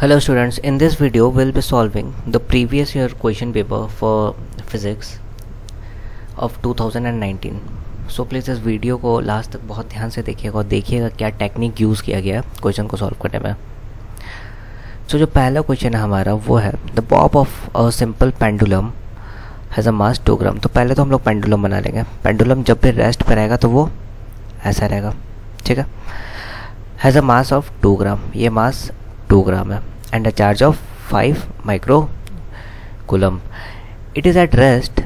Hello students, in this video we'll be solving the previous year question paper for physics of 2019. So please इस video को last तक बहुत ध्यान से देखिएगा और देखिएगा क्या टेक्निक यूज़ किया गया क्वेश्चन को सॉल्व करने में। सो so, जो पहला क्वेश्चन है हमारा वो है the bob of a simple pendulum has a mass two gram तो पहले तो हम लोग पेंडुलम बना लेंगे। पेंडुलम जब भी रेस्ट पर रहेगा तो वो ऐसा रहेगा। ठीक है? Has a mass of two gram ये मास टू ग्राम है and a charge of five micro coulomb it is at rest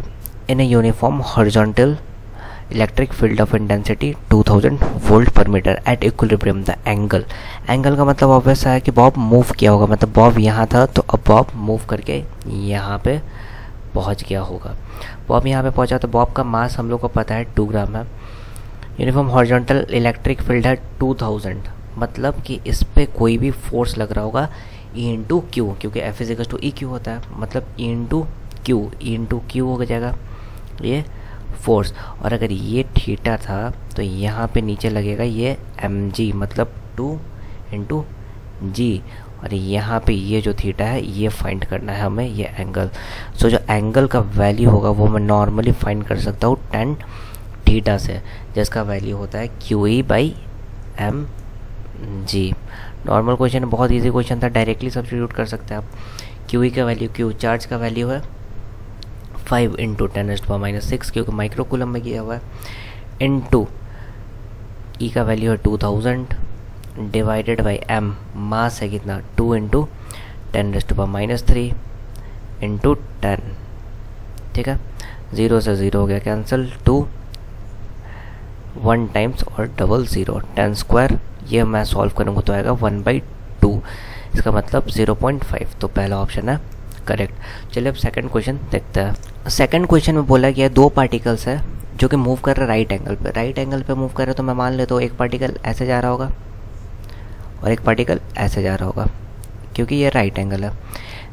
in a uniform horizontal electric field of intensity 2000 volt per metre at equilibrium the angle angle का मतलब obvious है कि Bob move किया होगा मतलब Bob यहाँ था तो अब बॉब मूव करके यहाँ पे पहुँच गया होगा। बॉब यहाँ पे पहुँचा तो बॉब का मास हम लोग को पता है टू ग्राम है। यूनिफॉर्म हॉरिजॉन्टल इलेक्ट्रिक फ़ील्ड है 2000 मतलब कि इस पर कोई भी फोर्स लग रहा होगा ई इंटू क्यू क्योंकि F equals to E Q होता है मतलब E into Q E into Q हो जाएगा ये फोर्स और अगर ये थीटा था तो यहाँ पे नीचे लगेगा ये एम जी मतलब टू इंटू जी और यहाँ पे ये जो थीटा है, ये फाइंड करना है हमें, ये एंगल सो जो एंगल का वैल्यू होगा, वो मैं नॉर्मली फाइंड कर सकता हूँ टेन थीटा से, जिसका वैल्यू होता है Q E by M G. Normal question बहुत इजी क्वेश्चन था डायरेक्टली सब्सिट्यूट कर सकते हैं आप। क्यू ई का वैल्यू क्यू चार्ज का वैल्यू है five into ten raised power minus six क्योंकि माइक्रो कूलम में किया हुआ है। इन टू ई का वैल्यू है two thousand divided by M mass है कितना? Two into ten raised power minus three into ten ठीक है? ज़ीरो से ज़ीरो हो गया कैंसिल टू वन टाइम्स और डबल ज़ीरो टेन स्क्वायर ये मैं सॉल्व करूँगा तो आएगा वन बाई टू इसका मतलब ज़ीरो पॉइंट फाइव तो पहला ऑप्शन है करेक्ट चलिए अब सेकंड क्वेश्चन देखते हैं. सेकंड क्वेश्चन में बोला गया दो पार्टिकल्स है, जो कि मूव कर रहे हैं राइट एंगल पे. राइट एंगल पे मूव कर रहे तो मैं मान लेता हूँ एक पार्टिकल ऐसे जा रहा होगा और एक पार्टिकल ऐसे जा रहा होगा, क्योंकि ये राइट एंगल है.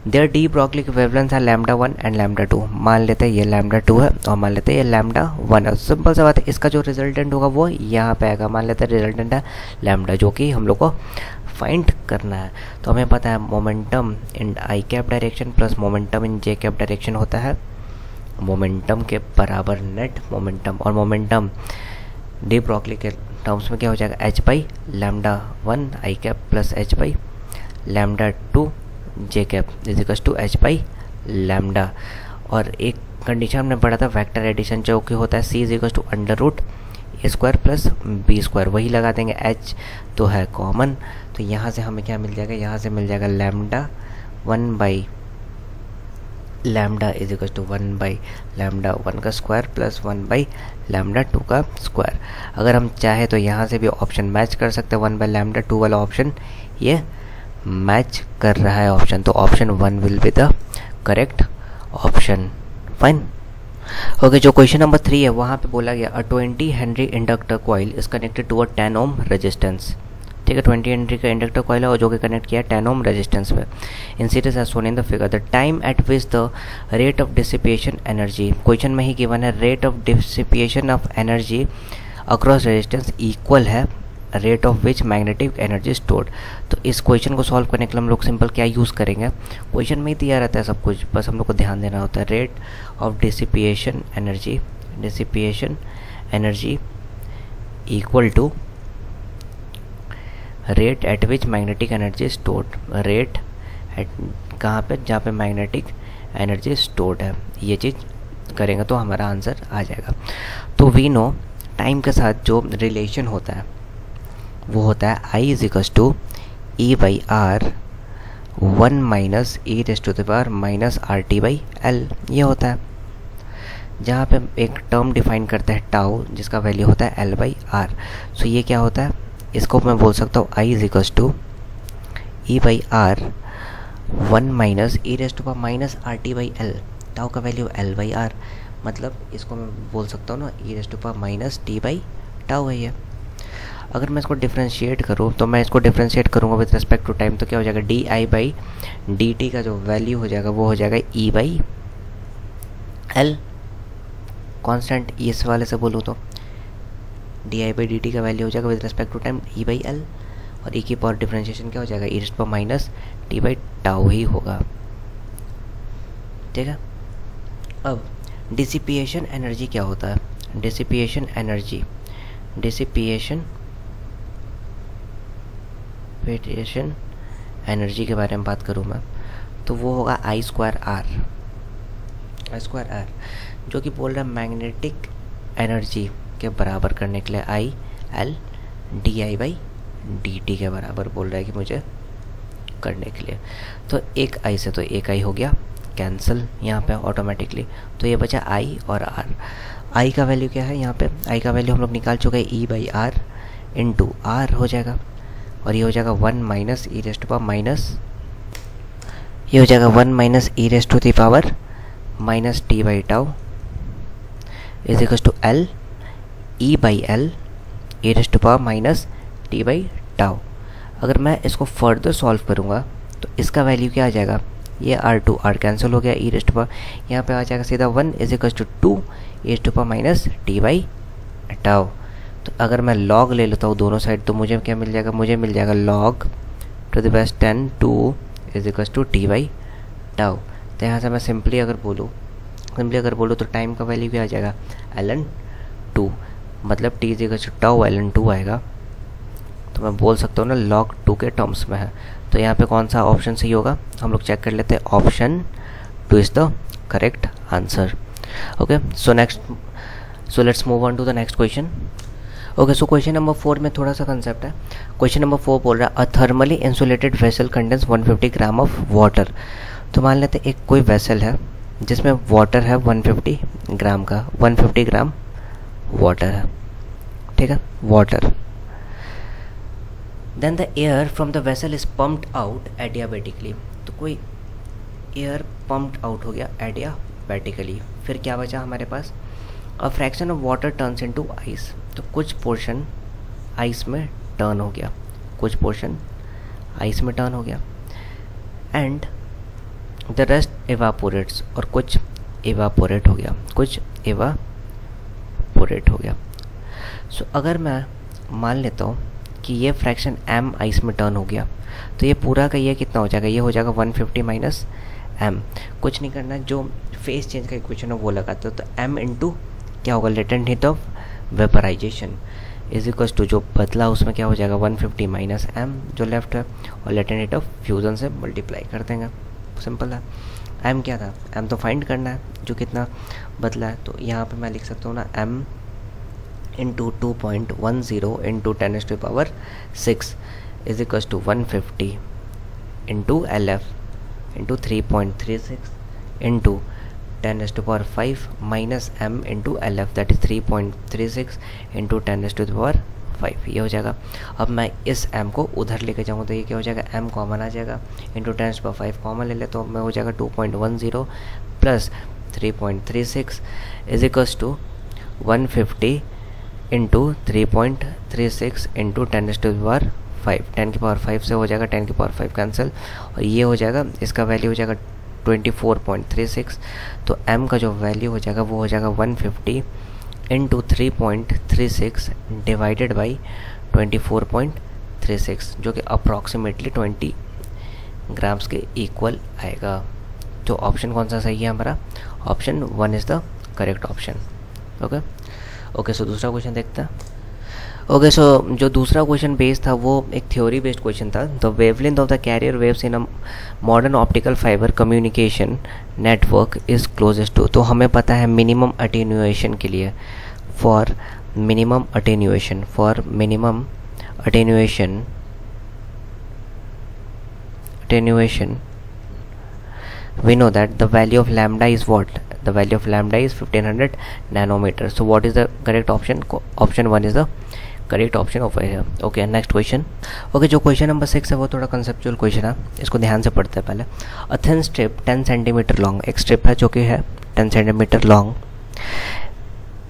देयर डी ब्रॉकली की वेवलेंस है lambda one and lambda two मान लेते हैं ये लैमडा टू है और मान लेते हैं ये लैमडा वन है। सिंपल सा बात है, इसका जो रिजल्टेंट होगा वो यहाँ पे आएगा। मान लेते हैं रिजल्टेंट है लैमडा जो कि हम लोग को फाइंड करना है। तो हमें पता है momentum in i cap direction plus momentum in j cap direction होता है। मोमेंटम के बराबर नेट मोमेंटम और मोमेंटम डी ब्रॉकली के टर्म्स में क्या हो जाएगा? H by lambda one i cap plus h by lambda two j cap equals to h by lambda और एक कंडीशन हमने पढ़ा था वेक्टर एडिशन जो कि होता है C equals to under root A square plus B square वही लगा देंगे एच तो है कॉमन तो यहाँ से हमें क्या मिल जाएगा? यहाँ से मिल जाएगा lambda one by lambda is equal to one by lambda one का square plus one by lambda two का स्क्वायर अगर हम चाहे तो यहाँ से भी ऑप्शन मैच कर सकते हैं वन बाई लैमडा टू वाला ऑप्शन ये मैच कर रहा है ऑप्शन तो option one will be the correct option fine okay जो क्वेश्चन नंबर थ्री है, वहाँ पे बोला गया a twenty henry inductor coil is connected to a ten ohm resistance ठीक है ट्वेंटी हेनरी का इंडक्टर कॉइल है और जो कि कनेक्ट किया टेन ओम रेजिस्टेंस पे. In series as shown in the figure the time at which the rate of dissipation energy question में ही गिवन है rate of dissipation of energy across resistance equal है. Rate of which magnetic energy stored तो इस question को solve करने के लिए हम लोग सिंपल क्या यूज़ करेंगे? क्वेश्चन में ही दिया रहता है सब कुछ, बस हम लोग को ध्यान देना होता है। Rate of dissipation energy dissipation energy equal to rate at which magnetic energy stored rate at कहाँ पर जहाँ पे मैग्नेटिक एनर्जी स्टोर्ड है। ये चीज़ करेंगे तो हमारा आंसर आ जाएगा। तो वी नो टाइम के साथ जो रिलेशन होता है वो होता है I is to E by R one minus E raise to the power minus R T by L ये होता है। जहाँ पे एक टर्म डिफाइन करते हैं टाउ जिसका वैल्यू होता है एल बाई आर सो ये क्या होता है? इसको मैं बोल सकता हूँ I is to E by R one minus E raise to power minus R T by L tau का वैल्यू एल बाई आर मतलब इसको मैं बोल सकता हूँ ना E raise to power minus T by tau है ये। अगर मैं इसको डिफ्रेंशिएट करूँ तो मैं इसको डिफ्रेंशिएट करूँगा विद रिस्पेक्ट टू टाइम तो क्या हो जाएगा? D I by D T का जो वैल्यू हो जाएगा, वो हो जाएगा ई बाई एल कॉन्स्टेंट इस वाले से बोलूँ तो D I by D T का वैल्यू हो जाएगा with respect to time E by L और ई की पावर डिफ्रेंशिएशन क्या हो जाएगा? ई पर माइनस टी बाई टाउ ही होगा। ठीक है? अब डिसिपिएशन एनर्जी क्या होता है? Dissipation energy dissipation radiation energy के बारे में बात करूँ मैं तो वो होगा I square R I square R जो कि बोल रहा है मैग्नेटिक एनर्जी के बराबर करने के लिए I L D I by D T के बराबर बोल रहा है कि मुझे करने के लिए। तो एक आई से तो एक आई हो गया कैंसिल यहाँ पे ऑटोमेटिकली तो ये बचा आई और आर आई का वैल्यू क्या है यहाँ पे? आई का वैल्यू हम लोग निकाल चुके हैं E by R into R हो जाएगा। और ये हो जाएगा one minus E raised power minus ये हो जाएगा one minus E raised to the power minus T by tau is equal to L E by L E raised to power minus T by tau अगर मैं इसको further solve करूँगा तो इसका value क्या आ जाएगा? ये आर टू आर कैंसिल हो गया ई रेस्ट पर यहाँ पे आ जाएगा सीधा one is equal to two E raised पर माइनस टी बाई टाउ तो अगर मैं लॉग ले लेता हूँ दोनों साइड तो मुझे क्या मिल जाएगा? मुझे मिल जाएगा log to the base ten two is equal to T by tau तो यहाँ से मैं सिंपली अगर बोलूँ सिंपली अगर बोलूँ तो टाइम का वैल्यू क्या आ जाएगा? एल एन टू मतलब T is equal to L N two आएगा। तो मैं बोल सकता हूँ ना लॉग टू के टर्म्स में है। तो यहाँ पे कौन सा ऑप्शन सही होगा? हम लोग चेक कर लेते हैं। Option two is the correct answer okay so next so let's move on to the next question okay so question number four में थोड़ा सा कंसेप्ट है। क्वेश्चन नंबर फोर बोल रहा है a thermally insulated vessel contains 150 gram of water तो मान लेते एक कोई वेसल है, जिसमें वाटर है 150 ग्राम का 150 ग्राम वाटर है। ठीक है? Water then the air from the vessel is pumped out adiabatically तो कोई एयर पम्प्ड आउट हो गया एडियाबेटिकली फिर क्या बचा हमारे पास? A fraction of water turns into ice तो कुछ पोर्शन आइस में टर्न हो गया. कुछ पोर्शन आइस में टर्न हो गया. एंड द रेस्ट एवापोरेट्स और कुछ एवापोरेट हो गया. कुछ एवापोरेट हो गया. सो so, अगर मैं मान लेता हूँ कि ये फ्रैक्शन एम आइस में टर्न हो गया तो ये पूरा का ये कितना हो जाएगा? ये हो जाएगा 150 फिफ्टी माइनस एम कुछ नहीं करना जो फेस चेंज का इक्वेशन है वो लगाते हो तो एम इंटू क्या होगा latent heat of vaporization is equals to जो बदला उसमें क्या हो जाएगा 150 फिफ्टी माइनस एम जो लेफ़्ट है, और लेटेंट हीट ऑफ़ फ्यूज़न से मल्टीप्लाई कर देंगे। सिंपल है। एम क्या था? एम तो फाइंड करना है, जो कितना बदला है। तो यहाँ पे मैं लिख सकता हूँ ना M into two point one zero into ten s to power six is equals to one fifty into L F into three point three six into ten s to power five minus M into L F, that is three point three six into ten s to power five, ये हो जाएगा। अब मैं इस M को उधर लेके जाऊँ तो ये क्या हो जाएगा? एम कॉमन आ जाएगा। इंटू टेन पर फाइव कॉमन ले ले तो मैं हो जाएगा two point one zero plus three point three six is equals to one fifty into three point three six into ten s to power five ten की पावर फाइव से हो जाएगा टेन की पावर फाइव कैंसिल और ये हो जाएगा, इसका वैल्यू हो जाएगा 24.36 तो m का जो वैल्यू हो जाएगा, वो हो जाएगा 150 fifty into three point three six divided by twenty four point three six जो कि अप्रॉक्सीमेटली ट्वेंटी ग्राम्स के इक्वल आएगा। तो ऑप्शन कौन सा सही है हमारा? Option one is the correct option okay okay so दूसरा क्वेश्चन देखते हैं। ओके सो जो दूसरा क्वेश्चन बेस्ड था, वो एक थ्योरी बेस्ड क्वेश्चन था. The wavelength of the carrier waves in a modern optical fibre communication network is closest to तो हमें पता है मिनिमम अटेन्यूएशन के लिए for minimum attenuation for minimum attenuation attenuation. We know that the value of lambda is what? The value of lambda is 1500 nanometer. So, what is the correct option? Option 1 is the correct option of है okay next question okay जो question number six है, वो थोड़ा conceptual question है। इसको ध्यान से पढ़ते हैं पहले। A thin strip ten centimetre long एक स्ट्रिप है जो कि है ten centimetre long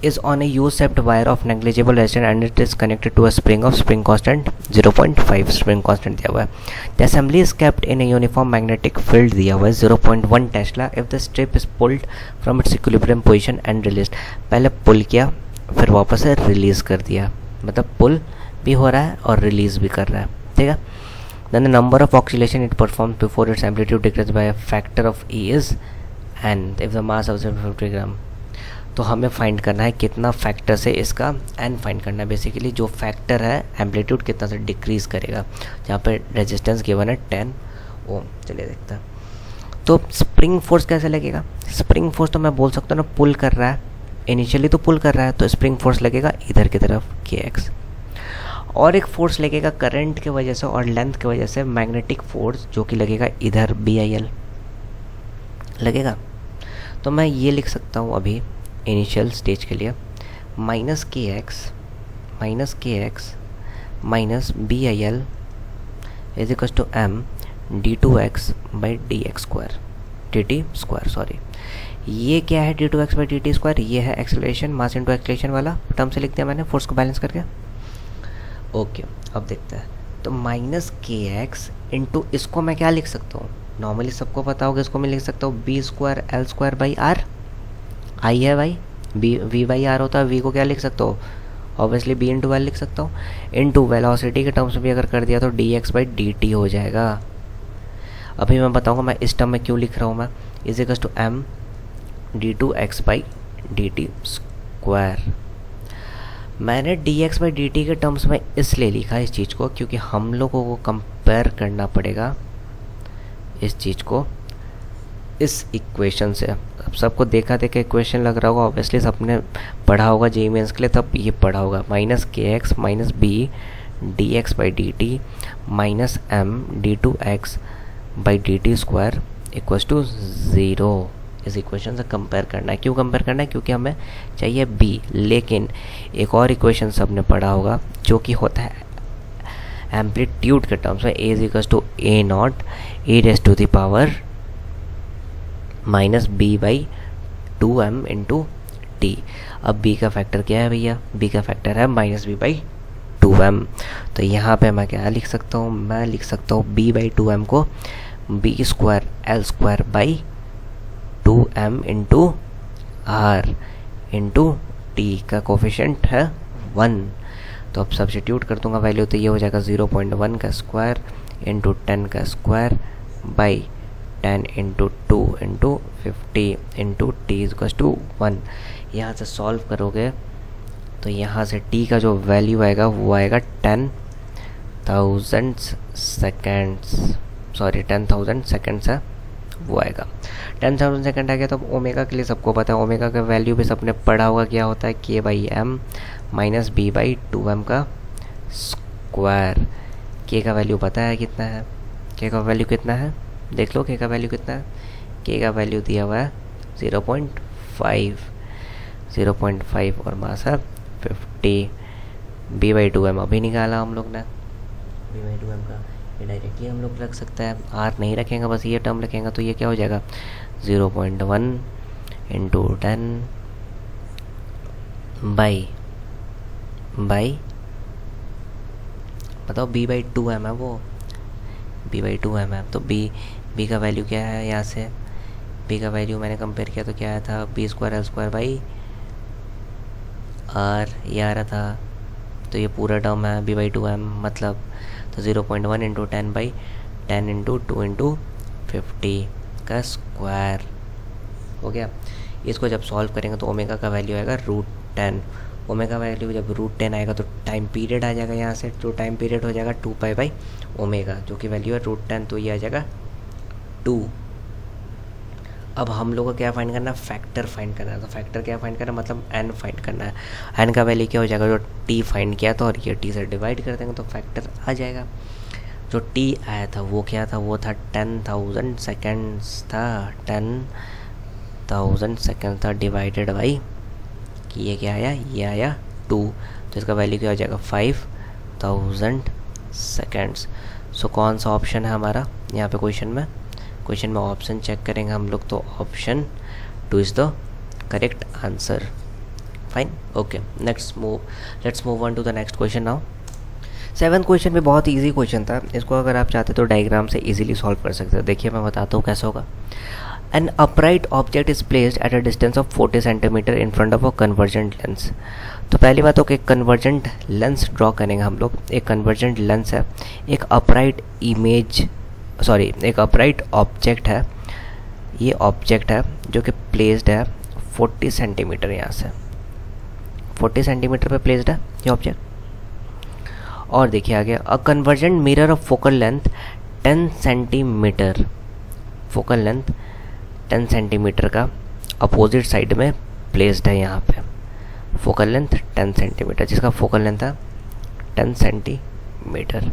is on a U shaped wire of negligible acid and it is connected to a spring of spring constant zero point five spring constant दिया हुआ है। The assembly is kept in a uniform magnetic field दिया हुआ है zero point one tesla if the strip is pulled from its equilibrium position and release पहले pull किया, फिर वापस रिलीज़ कर दिया। मतलब पुल भी हो रहा है और रिलीज़ भी कर रहा है, ठीक है? Then the number of oscillation it performs before its amplitude decreases by a factor of e is n. If the mass of 50 gram तो हमें फाइंड करना है कितना फैक्टर से इसका एन फाइंड करना है। बेसिकली जो फैक्टर है एम्पलीट्यूड कितना से डिक्रीज करेगा। जहाँ पे रेजिस्टेंस गिवन है टेन ओम चलिए देखते हैं। तो स्प्रिंग फोर्स कैसे लगेगा? स्प्रिंग फोर्स तो मैं बोल सकता हूँ ना पुल कर रहा है। इनिशियली तो पुल कर रहा है तो स्प्रिंग फोर्स लगेगा इधर की तरफ़ के एक्स और एक फोर्स लगेगा करंट की वजह से और लेंथ की वजह से मैग्नेटिक फोर्स जो कि लगेगा इधर बी आई एल लगेगा? तो मैं ये लिख सकता हूँ अभी इनिशियल स्टेज के लिए। Minus K X minus K X minus B I L is to M D two X by D X square D T square sorry ये क्या है D two X by D T square ये है acceleration mass into acceleration वाला। Term से लिख दिया मैंने फोर्स को बैलेंस करके। ओके अब देखते हैं। तो माइनस के एक्स इंटू इसको मैं क्या लिख सकता हूँ? नॉर्मली सबको पता होगा, इसको मैं लिख सकता हूँ। B square L square by R I है भाई। बी वी बाई आर होता है। वी को क्या लिख सकता हो? ऑब्वियसली बी इंटू एल लिख सकता हूँ। इंटू वेलोसिटी के टर्म्स में भी अगर कर दिया तो D X by D T हो जाएगा। अभी मैं बताऊँगा, मैं इस टर्म में क्यों लिख रहा हूँ मैं। Is equals to M D two X by D T square मैंने D X by D T के टर्म्स में इसलिए लिखा इस चीज़ को क्योंकि हम लोगों को कंपेयर करना पड़ेगा इस चीज़ को इस इक्वेशन से। अब सबको देखा देखा इक्वेशन लग रहा होगा ऑब्वियसली सबने पढ़ा होगा जे मेन्स के लिए, तब ये पढ़ा होगा। Minus K X minus B D X by D T minus M D two X by D T square equals to zero इस इक्वेशन से कंपेयर करना है। क्यों कंपेयर करना है? क्योंकि हमें चाहिए बी लेकिन एक और इक्वेशन सबने पढ़ा होगा, जो कि होता है एम्पलीट्यूड के टर्म्स में A is to A naught E raised to the power minus B by two M into T अब बी का फैक्टर क्या है भैया? बी का फैक्टर है minus B by two M तो यहाँ पे मैं क्या लिख सकता हूँ? मैं लिख सकता हूँ बी बाई टू एम को B square L square by two M into R into T का कोफिशेंट है वन तो अब सब्सिट्यूट कर दूँगा वैल्यू तो ये हो जाएगा ज़ीरो पॉइंट वन का स्क्वायर इंटू टेन का square by ten into two into fifty into T is to one यहाँ से सॉल्व करोगे तो यहाँ से टी का जो वैल्यू आएगा वो आएगा ten thousand seconds sorry ten thousand seconds है। वो आएगा। टेन थाउज़ेंड सेकेंड आ गया तो ओमेगा के लिए सबको पता है ओमेगा का वैल्यू भी सबने पढ़ा होगा क्या होता है? K by M minus B by two M का स्क्वायर के का वैल्यू पता है कितना है? के का वैल्यू कितना है? देख लो के का वैल्यू कितना है? के का वैल्यू दिया हुआ है zero point five zero point five और मास है fifty B by two M अभी निकाला हम लोग ने। बी बाई टू एम का। ये डायरेक्टली हम लोग रख सकते हैं, आर नहीं रखेंगे, बस ये टर्म रखेंगे तो ये क्या हो जाएगा? Zero point one into ten by by बताओ बी बाई टू एम है वो। बी बाई टू एम है तो बी बी का वैल्यू क्या है यहाँ से? बी का वैल्यू मैंने कंपेयर किया तो क्या आया था? B square L square by R ये आ रहा था तो ये पूरा टर्म है बी बाई टू एम मतलब तो zero point one into ten by ten into two into fifty का स्क्वायर हो गया? इसको जब सॉल्व करेंगे तो ओमेगा का वैल्यू आएगा रूट टेन ओमेगा वैल्यू जब रूट टेन आएगा तो टाइम पीरियड आ जाएगा यहाँ से तो टाइम पीरियड हो जाएगा टू पाई बाई ओमेगा जो कि वैल्यू है रूट टेन तो ये आ जाएगा टू अब हम लोग को क्या फाइंड करना है? फैक्टर फाइंड करना है। तो फैक्टर क्या फाइंड करना है? मतलब एन फाइंड करना है। एन का वैल्यू क्या हो जाएगा? जो टी फाइंड किया था और ये टी से डिवाइड कर देंगे तो फैक्टर आ जाएगा। जो टी आया था, वो क्या था? वो था टेन थाउज़ेंड सेकेंड्स था। टेन थाउज़ेंड सेकेंड था डिवाइडेड बाई कि ये क्या आया? ये आया टू तो इसका वैल्यू क्या हो जाएगा? फाइव थाउज़ेंड सेकेंड्स सो कौन सा ऑप्शन है हमारा यहाँ पे क्वेश्चन में? क्वेश्चन में ऑप्शन चेक करेंगे हम लोग तो option two is the correct answer fine okay next move let's move on to the next question now seven question भी बहुत इजी क्वेश्चन था। इसको अगर आप चाहते तो डायग्राम से इजीली सॉल्व कर सकते हो। देखिए, मैं बताता हूँ कैसा होगा। An upright object is placed at a distance of 40 centimetre in front of a convergent lens तो पहली बात हो कि कन्वर्जेंट लेंस ड्रॉ करेंगे हम लोग। एक कन्वर्जेंट लेंस है। एक अपराइट इमेज सॉरी, एक अपराइट ऑब्जेक्ट है। ये ऑब्जेक्ट है जो कि प्लेस्ड है 40 सेंटीमीटर यहाँ से। 40 सेंटीमीटर पे प्लेस्ड है ये ऑब्जेक्ट और देखिए आगे a convergent mirror of focal length 10 centimetre focal length 10 centimetre का अपोजिट साइड में प्लेस्ड है यहाँ पे। फोकल लेंथ 10 सेंटीमीटर जिसका फोकल लेंथ है 10 सेंटीमीटर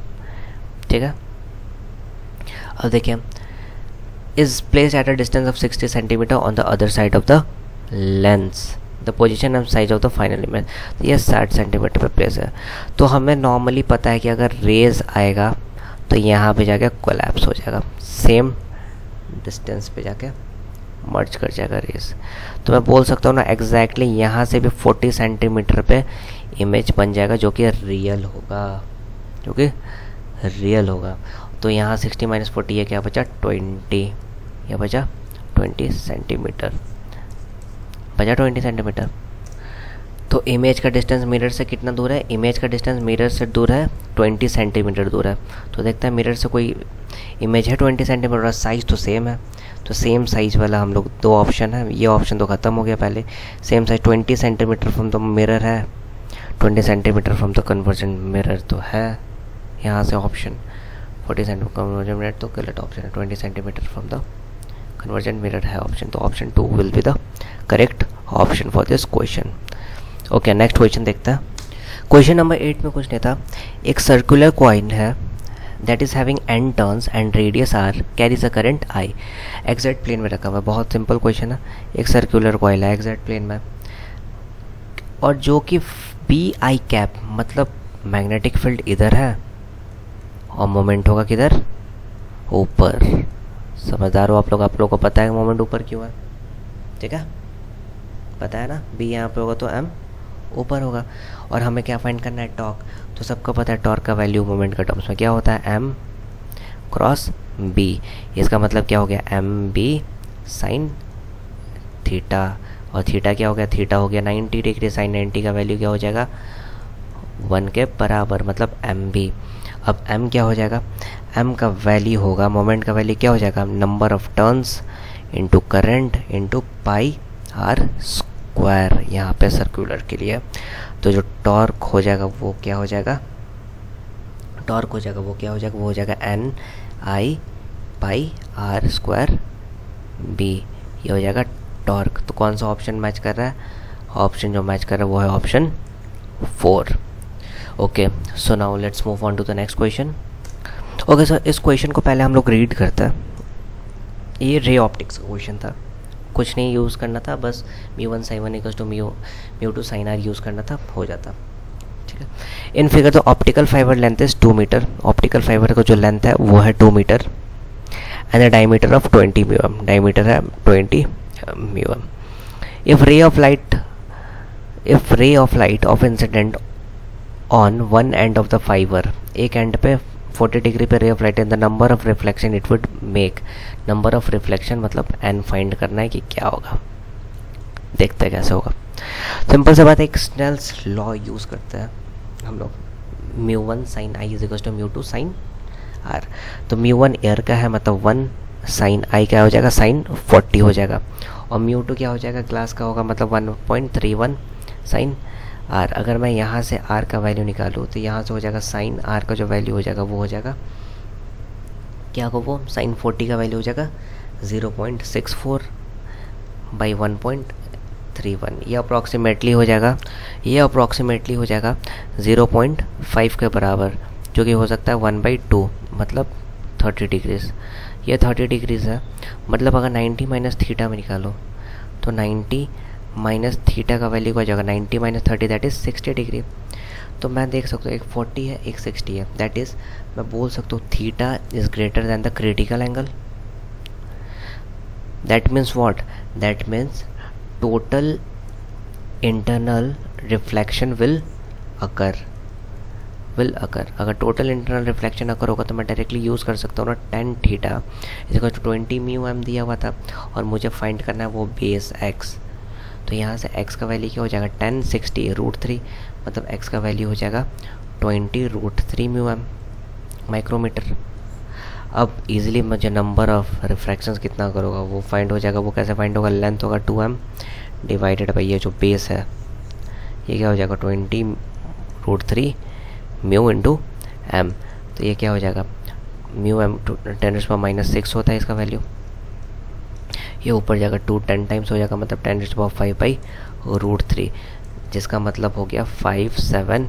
ठीक है? अब देखिए is place at a distance of 60 centimetre on the other side of the lens the position and size of the final image ये साठ सेंटीमीटर पे प्लेस है। तो हमें नॉर्मली पता है कि अगर रेज आएगा तो यहाँ पे जाके कोलैप्स हो जाएगा। सेम डिस्टेंस पे जाके मर्ज कर जाएगा रेस तो मैं बोल सकता हूँ ना एग्जैक्टली exactly यहाँ से भी 40 सेंटीमीटर पे इमेज बन जाएगा जो कि रियल होगा। जो कि रियल होगा। तो यहाँ 60 माइनस फोर्टी है, क्या बचा? 20 या बचा 20 सेंटीमीटर बचा 20 सेंटीमीटर तो इमेज का डिस्टेंस मिरर से कितना दूर है? इमेज का डिस्टेंस मिरर से दूर है 20 सेंटीमीटर दूर है। तो देखते हैं मिरर से कोई इमेज है 20 सेंटीमीटर और साइज़ तो सेम है। तो सेम साइज़ वाला हम लोग दो ऑप्शन है। ये ऑप्शन तो ख़त्म हो गया पहले। Same size 20 centimetre from the mirror है। 20 centimetre from the convergent mirror तो है। यहाँ से ऑप्शन 40 सेंटीमीटर कन्वर्जन मिरर तो गलत ऑप्शन है 20 centimetre from the convergent mirror है ऑप्शन तो option two will be the correct option for this question okay next question देखते हैं। क्वेश्चन नंबर एट में कुछ नहीं था। एक सर्कुलर कॉइन है that is having N turns and radius R carries a current I exact plane में रखा हुआ है, बहुत सिंपल क्वेश्चन है। एक सर्कुलर कॉइल है एग्जैक्ट प्लेन में। और जो कि बी आई कैप मतलब मैग्नेटिक फ़ील्ड इधर है और मोमेंट होगा किधर? ऊपर। समझदार हो आप लोग आप लोग को पता है मोमेंट ऊपर क्यों है। ठीक है? पता है ना? बी यहाँ पे होगा तो एम ऊपर होगा। और हमें क्या फाइंड करना है? टॉर्क तो सबको पता है टॉर्क का वैल्यू मोमेंट का टर्म्स में क्या होता है? एम क्रॉस बी इसका मतलब क्या हो गया? एम बी साइन थीटा और थीटा क्या हो गया? थीटा हो गया 90 डिग्री साइन 90 का वैल्यू क्या हो जाएगा? वन के बराबर मतलब एम बी अब एम क्या हो जाएगा? एम का वैल्यू होगा मोमेंट का वैल्यू क्या हो जाएगा? Number of turns into current into pi R square यहाँ पे सर्कुलर के लिए। तो जो टॉर्क हो जाएगा, वो क्या हो जाएगा? टॉर्क हो जाएगा, वो क्या हो जाएगा? वो हो जाएगा N I pi R square B ये हो जाएगा टॉर्क तो कौन सा ऑप्शन मैच कर रहा है? ऑप्शन जो मैच कर रहा है, वो है option four okay so now let's move on to the next question okay sir इस क्वेश्चन को पहले हम लोग रीड करते हैं। ये रे ऑप्टिक्स का क्वेश्चन था। कुछ नहीं यूज़ करना था, बस mu one sine one equal to mu mu two sine r use करना था, हो जाता। ठीक है? In figure the optical fibre length is two metre optical fibre का जो लेंथ है, वो है two metre and the diameter of twenty mu m diameter है twenty mu m if ray of light if ray of light of incident on one end of the fibre एक and पे 40 degree पे ray of light in the number of reflection it would make number of reflection मतलब N find करना है कि क्या होगा। देखते हैं कैसे होगा। सिंपल से बात एक स्नेल्स लॉ यूज़ करते हैं हम लोग। Mu one sine i is equal to mu two sine r तो म्यू वन एयर का है मतलब वन साइन आई क्या हो जाएगा? साइन फोर्टी हो जाएगा। और म्यू टू क्या हो जाएगा? ग्लास का होगा मतलब one point three one sine r अगर मैं यहाँ से आर का वैल्यू निकालूँ तो यहाँ से हो जाएगा साइन आर का जो वैल्यू हो जाएगा, वो हो जाएगा क्या हो वो? साइन फोर्टी का वैल्यू हो जाएगा zero point six four by one point three one ये अप्रॉक्सीमेटली हो जाएगा, ये अप्रॉक्सीमेटली हो जाएगा ज़ीरो पॉइंट फाइव के बराबर, जो कि हो सकता है वन बाई टू मतलब थर्टी डिग्रीज ये थर्टी डिग्रीज है मतलब अगर नाइन्टी माइनस थीटा में निकालो तो नाइन्टी माइनस थीटा का वैल्यू हो जाएगा ninety minus thirty that is sixty degree तो मैं देख सकता हूँ, एक फोर्टी है, एक सिक्सटी है. दैट इज़ मैं बोल सकता हूँ theta is greater than the critical angle that means what that means total internal reflection will occur will occur अगर टोटल इंटरनल रिफ्लेक्शन अकर होगा तो मैं डायरेक्टली यूज़ कर सकता हूँ ना टेन थीटा इसका ट्वेंटी म्यू एम दिया हुआ था, और मुझे फाइंड करना है वो बेस एक्स तो यहाँ से एक्स का वैल्यू क्या हो जाएगा? टेन सिक्सटी रूट थ्री मतलब एक्स का वैल्यू हो जाएगा twenty root three mu m micrometre अब इजीली मुझे नंबर ऑफ़ रिफ्रैक्शंस कितना करोगा? वो फाइंड हो जाएगा, वो कैसे फाइंड होगा? लेंथ होगा टू एम डिवाइडेड बाई ये जो बेस है, ये क्या हो जाएगा? Twenty root three mu into m तो ये क्या हो जाएगा? Mu m ten minus six होता है इसका वैल्यू ये ऊपर जाएगा टू टेन टाइम्स हो जाएगा मतलब टेन पर फाइव बाई रूट थ्री जिसका मतलब हो गया five seven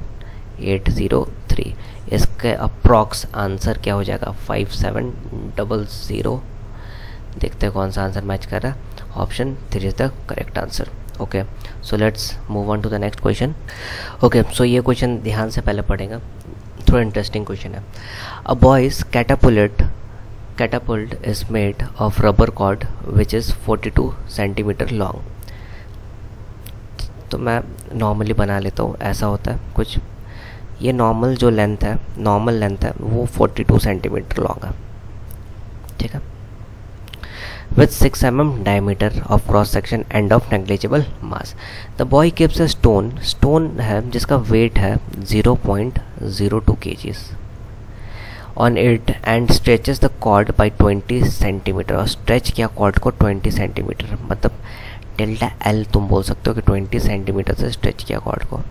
eight zero three इसके अप्रॉक्स आंसर क्या हो जाएगा? फाइव सेवन डबल ज़ीरो देखते हैं कौन सा आंसर मैच कर रहा है। Option three is the correct answer okay so let's move on to the next question okay so ये क्वेश्चन ध्यान से पहले पढ़ेगा। थोड़ा इंटरेस्टिंग क्वेश्चन है। अ boys catapult catapult is made of rubber cord, which is 42 centimetre long तो मैं normally बना लेता हूँ, ऐसा होता है, कुछ। ये नॉर्मल जो लेंथ है नॉर्मल लेंथ है, वो 42 सेंटीमीटर लॉन्ग है। ठीक है? With six m m diameter of cross section and of negligible mass the boy keeps a stone stone है, जिसका वेट है zero point zero two k gs on it and stretches the cord by 20 centimetre और stretch किया cord को 20 centimetre मतलब delta L तुम बोल सकते हो कि 20 सेंटीमीटर से स्ट्रेच किया कॉर्ड को।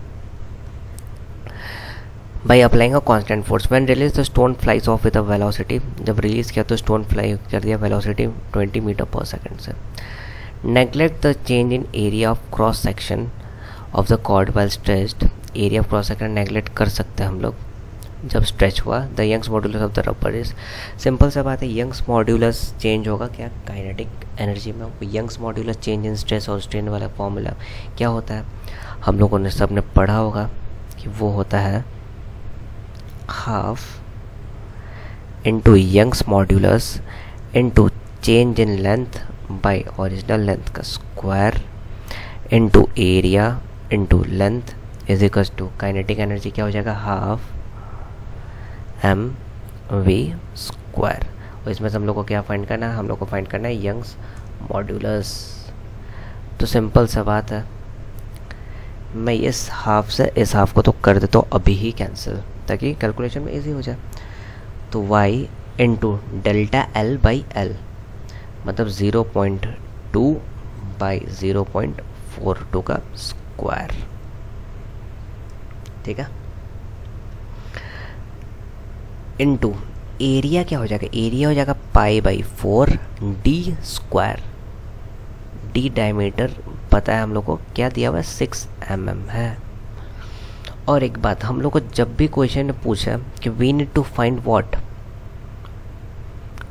By applying a constant force when release the stone flies off with a velocity जब रिलीज़ किया तो स्टोन फ्लाई कर दिया वेलोसिटी 20 मीटर पर सेकेंड से। Neglect the change in area of cross section of the cord while stretched area of cross section neglect कर सकते हैं हम लोग। जब स्ट्रेच हुआ the young's modulus of the rubber is simple सा बात है यंग्स मॉड्यूलस चेंज होगा क्या? काइनेटिक एनर्जी में young's modulus change in stress और स्ट्रेन वाला फॉर्मूला क्या होता है? हम लोगों ने सबने पढ़ा होगा कि वो होता है half into Young's modulus into change in length by original length का square into area into length is equals to kinetic energy क्या हो जाएगा? हाफ़ एम वी स्क्वायर और इसमें से हम लोग को क्या फाइंड करना है? हम लोग को फाइंड करना है यंग्स मॉड्यूलस तो सिंपल सा बात है। मैं इस हाफ़ से इस हाफ़ को तो कर देता हूँ, अभी ही कैंसिल ताकि कैलकुलेशन में इजी हो जाए। तो y into delta l by l मतलब zero point two by zero point four two का स्क्वायर ठीक है? इंटू एरिया क्या हो जाएगा? एरिया हो जाएगा pi by four d square d diameter पता है हम लोग को क्या दिया हुआ है? सिक्स एम एम है। और एक बात, हम लोग को जब भी क्वेश्चन पूछा कि we need to find what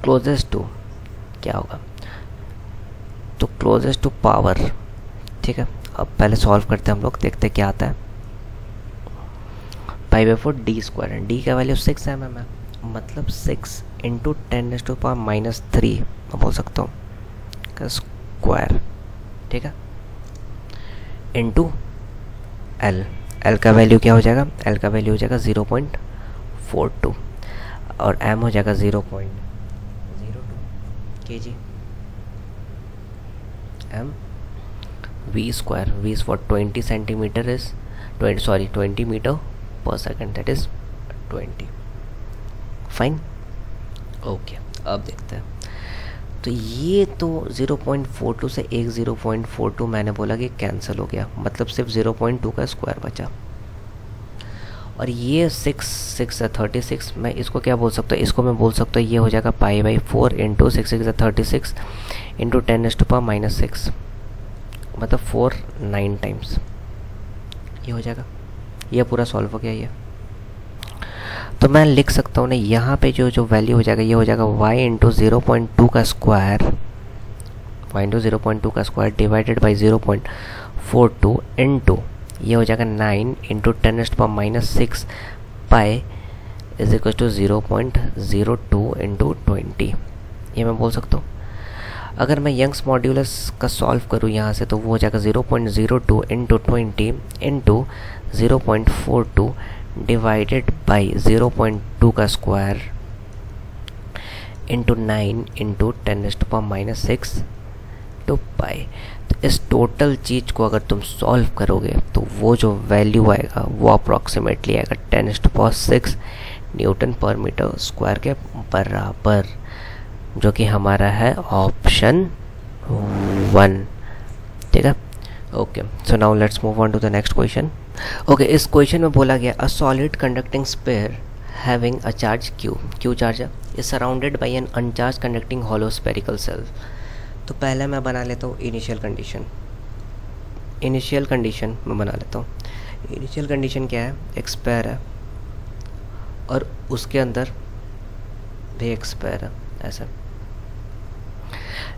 closest to क्या होगा? तो क्लोजेस्ट टू पावर ठीक है? अब पहले सॉल्व करते हैं हम लोग, देखते क्या आता है। Pi by four d square d का वैल्यू सिक्स एम एम है मतलब six into ten s to power minus three मैं बोल सकता हूँ, का स्क्वायर ठीक है? इंटू एल एल का वैल्यू क्या हो जाएगा? एल का वैल्यू हो जाएगा ज़ीरो पॉइंट फोर टू और एम हो जाएगा zero point zero two k g m v square v for twenty centimetre is twenty sorry twenty metre per second that is twenty fine okay अब देखते हैं। तो ये तो 0.42 से एक 0.42 मैंने बोला कि कैंसिल हो गया। मतलब सिर्फ़ 0.2 का स्क्वायर बचा। और ये सिक्स सिक्स थर्टी सिक्स मैं इसको क्या बोल सकता हूँ? इसको मैं बोल सकता हूँ, ये हो जाएगा pi by four into six six thirty six into ten s to power minus six मतलब फोर नाइन टाइम्स ये हो जाएगा। ये पूरा सॉल्व हो गया ये। तो मैं लिख सकता हूँ ना यहाँ पे जो जो वैल्यू हो जाएगा, ये हो जाएगा y into zero point two का square y into zero point two का square divided by zero point four two into ये हो जाएगा नाइन इंटू टेन एस्ट पर minus six pi is equal to zero point zero two into twenty ये मैं बोल सकता हूँ। अगर मैं यंग्स मॉड्यूलस का सॉल्व करूँ यहाँ से तो वो हो जाएगा zero point zero two into twenty into zero point four two divided by zero point two का square into nine into ten एस्ट power minus six two pi तो इस टोटल चीज़ को अगर तुम सॉल्व करोगे तो वो जो वैल्यू आएगा, वो अप्रॉक्सीमेटली आएगा ten एस्ट power six newton per metre square के बराबर, जो कि हमारा है ऑप्शन वन ठीक है? Okay so now let's move on to the next question okay इस क्वेश्चन में बोला गया a solid conducting sphere having a charge q q charge is surrounded by an uncharged conducting hollow spherical shell तो पहले मैं बना लेता हूँ इनिशियल कंडीशन इनिशियल कंडीशन मैं बना लेता हूँ। इनिशियल कंडीशन क्या है? एक स्पेयर है। और उसके अंदर भी एक स्पेयर है ऐसा।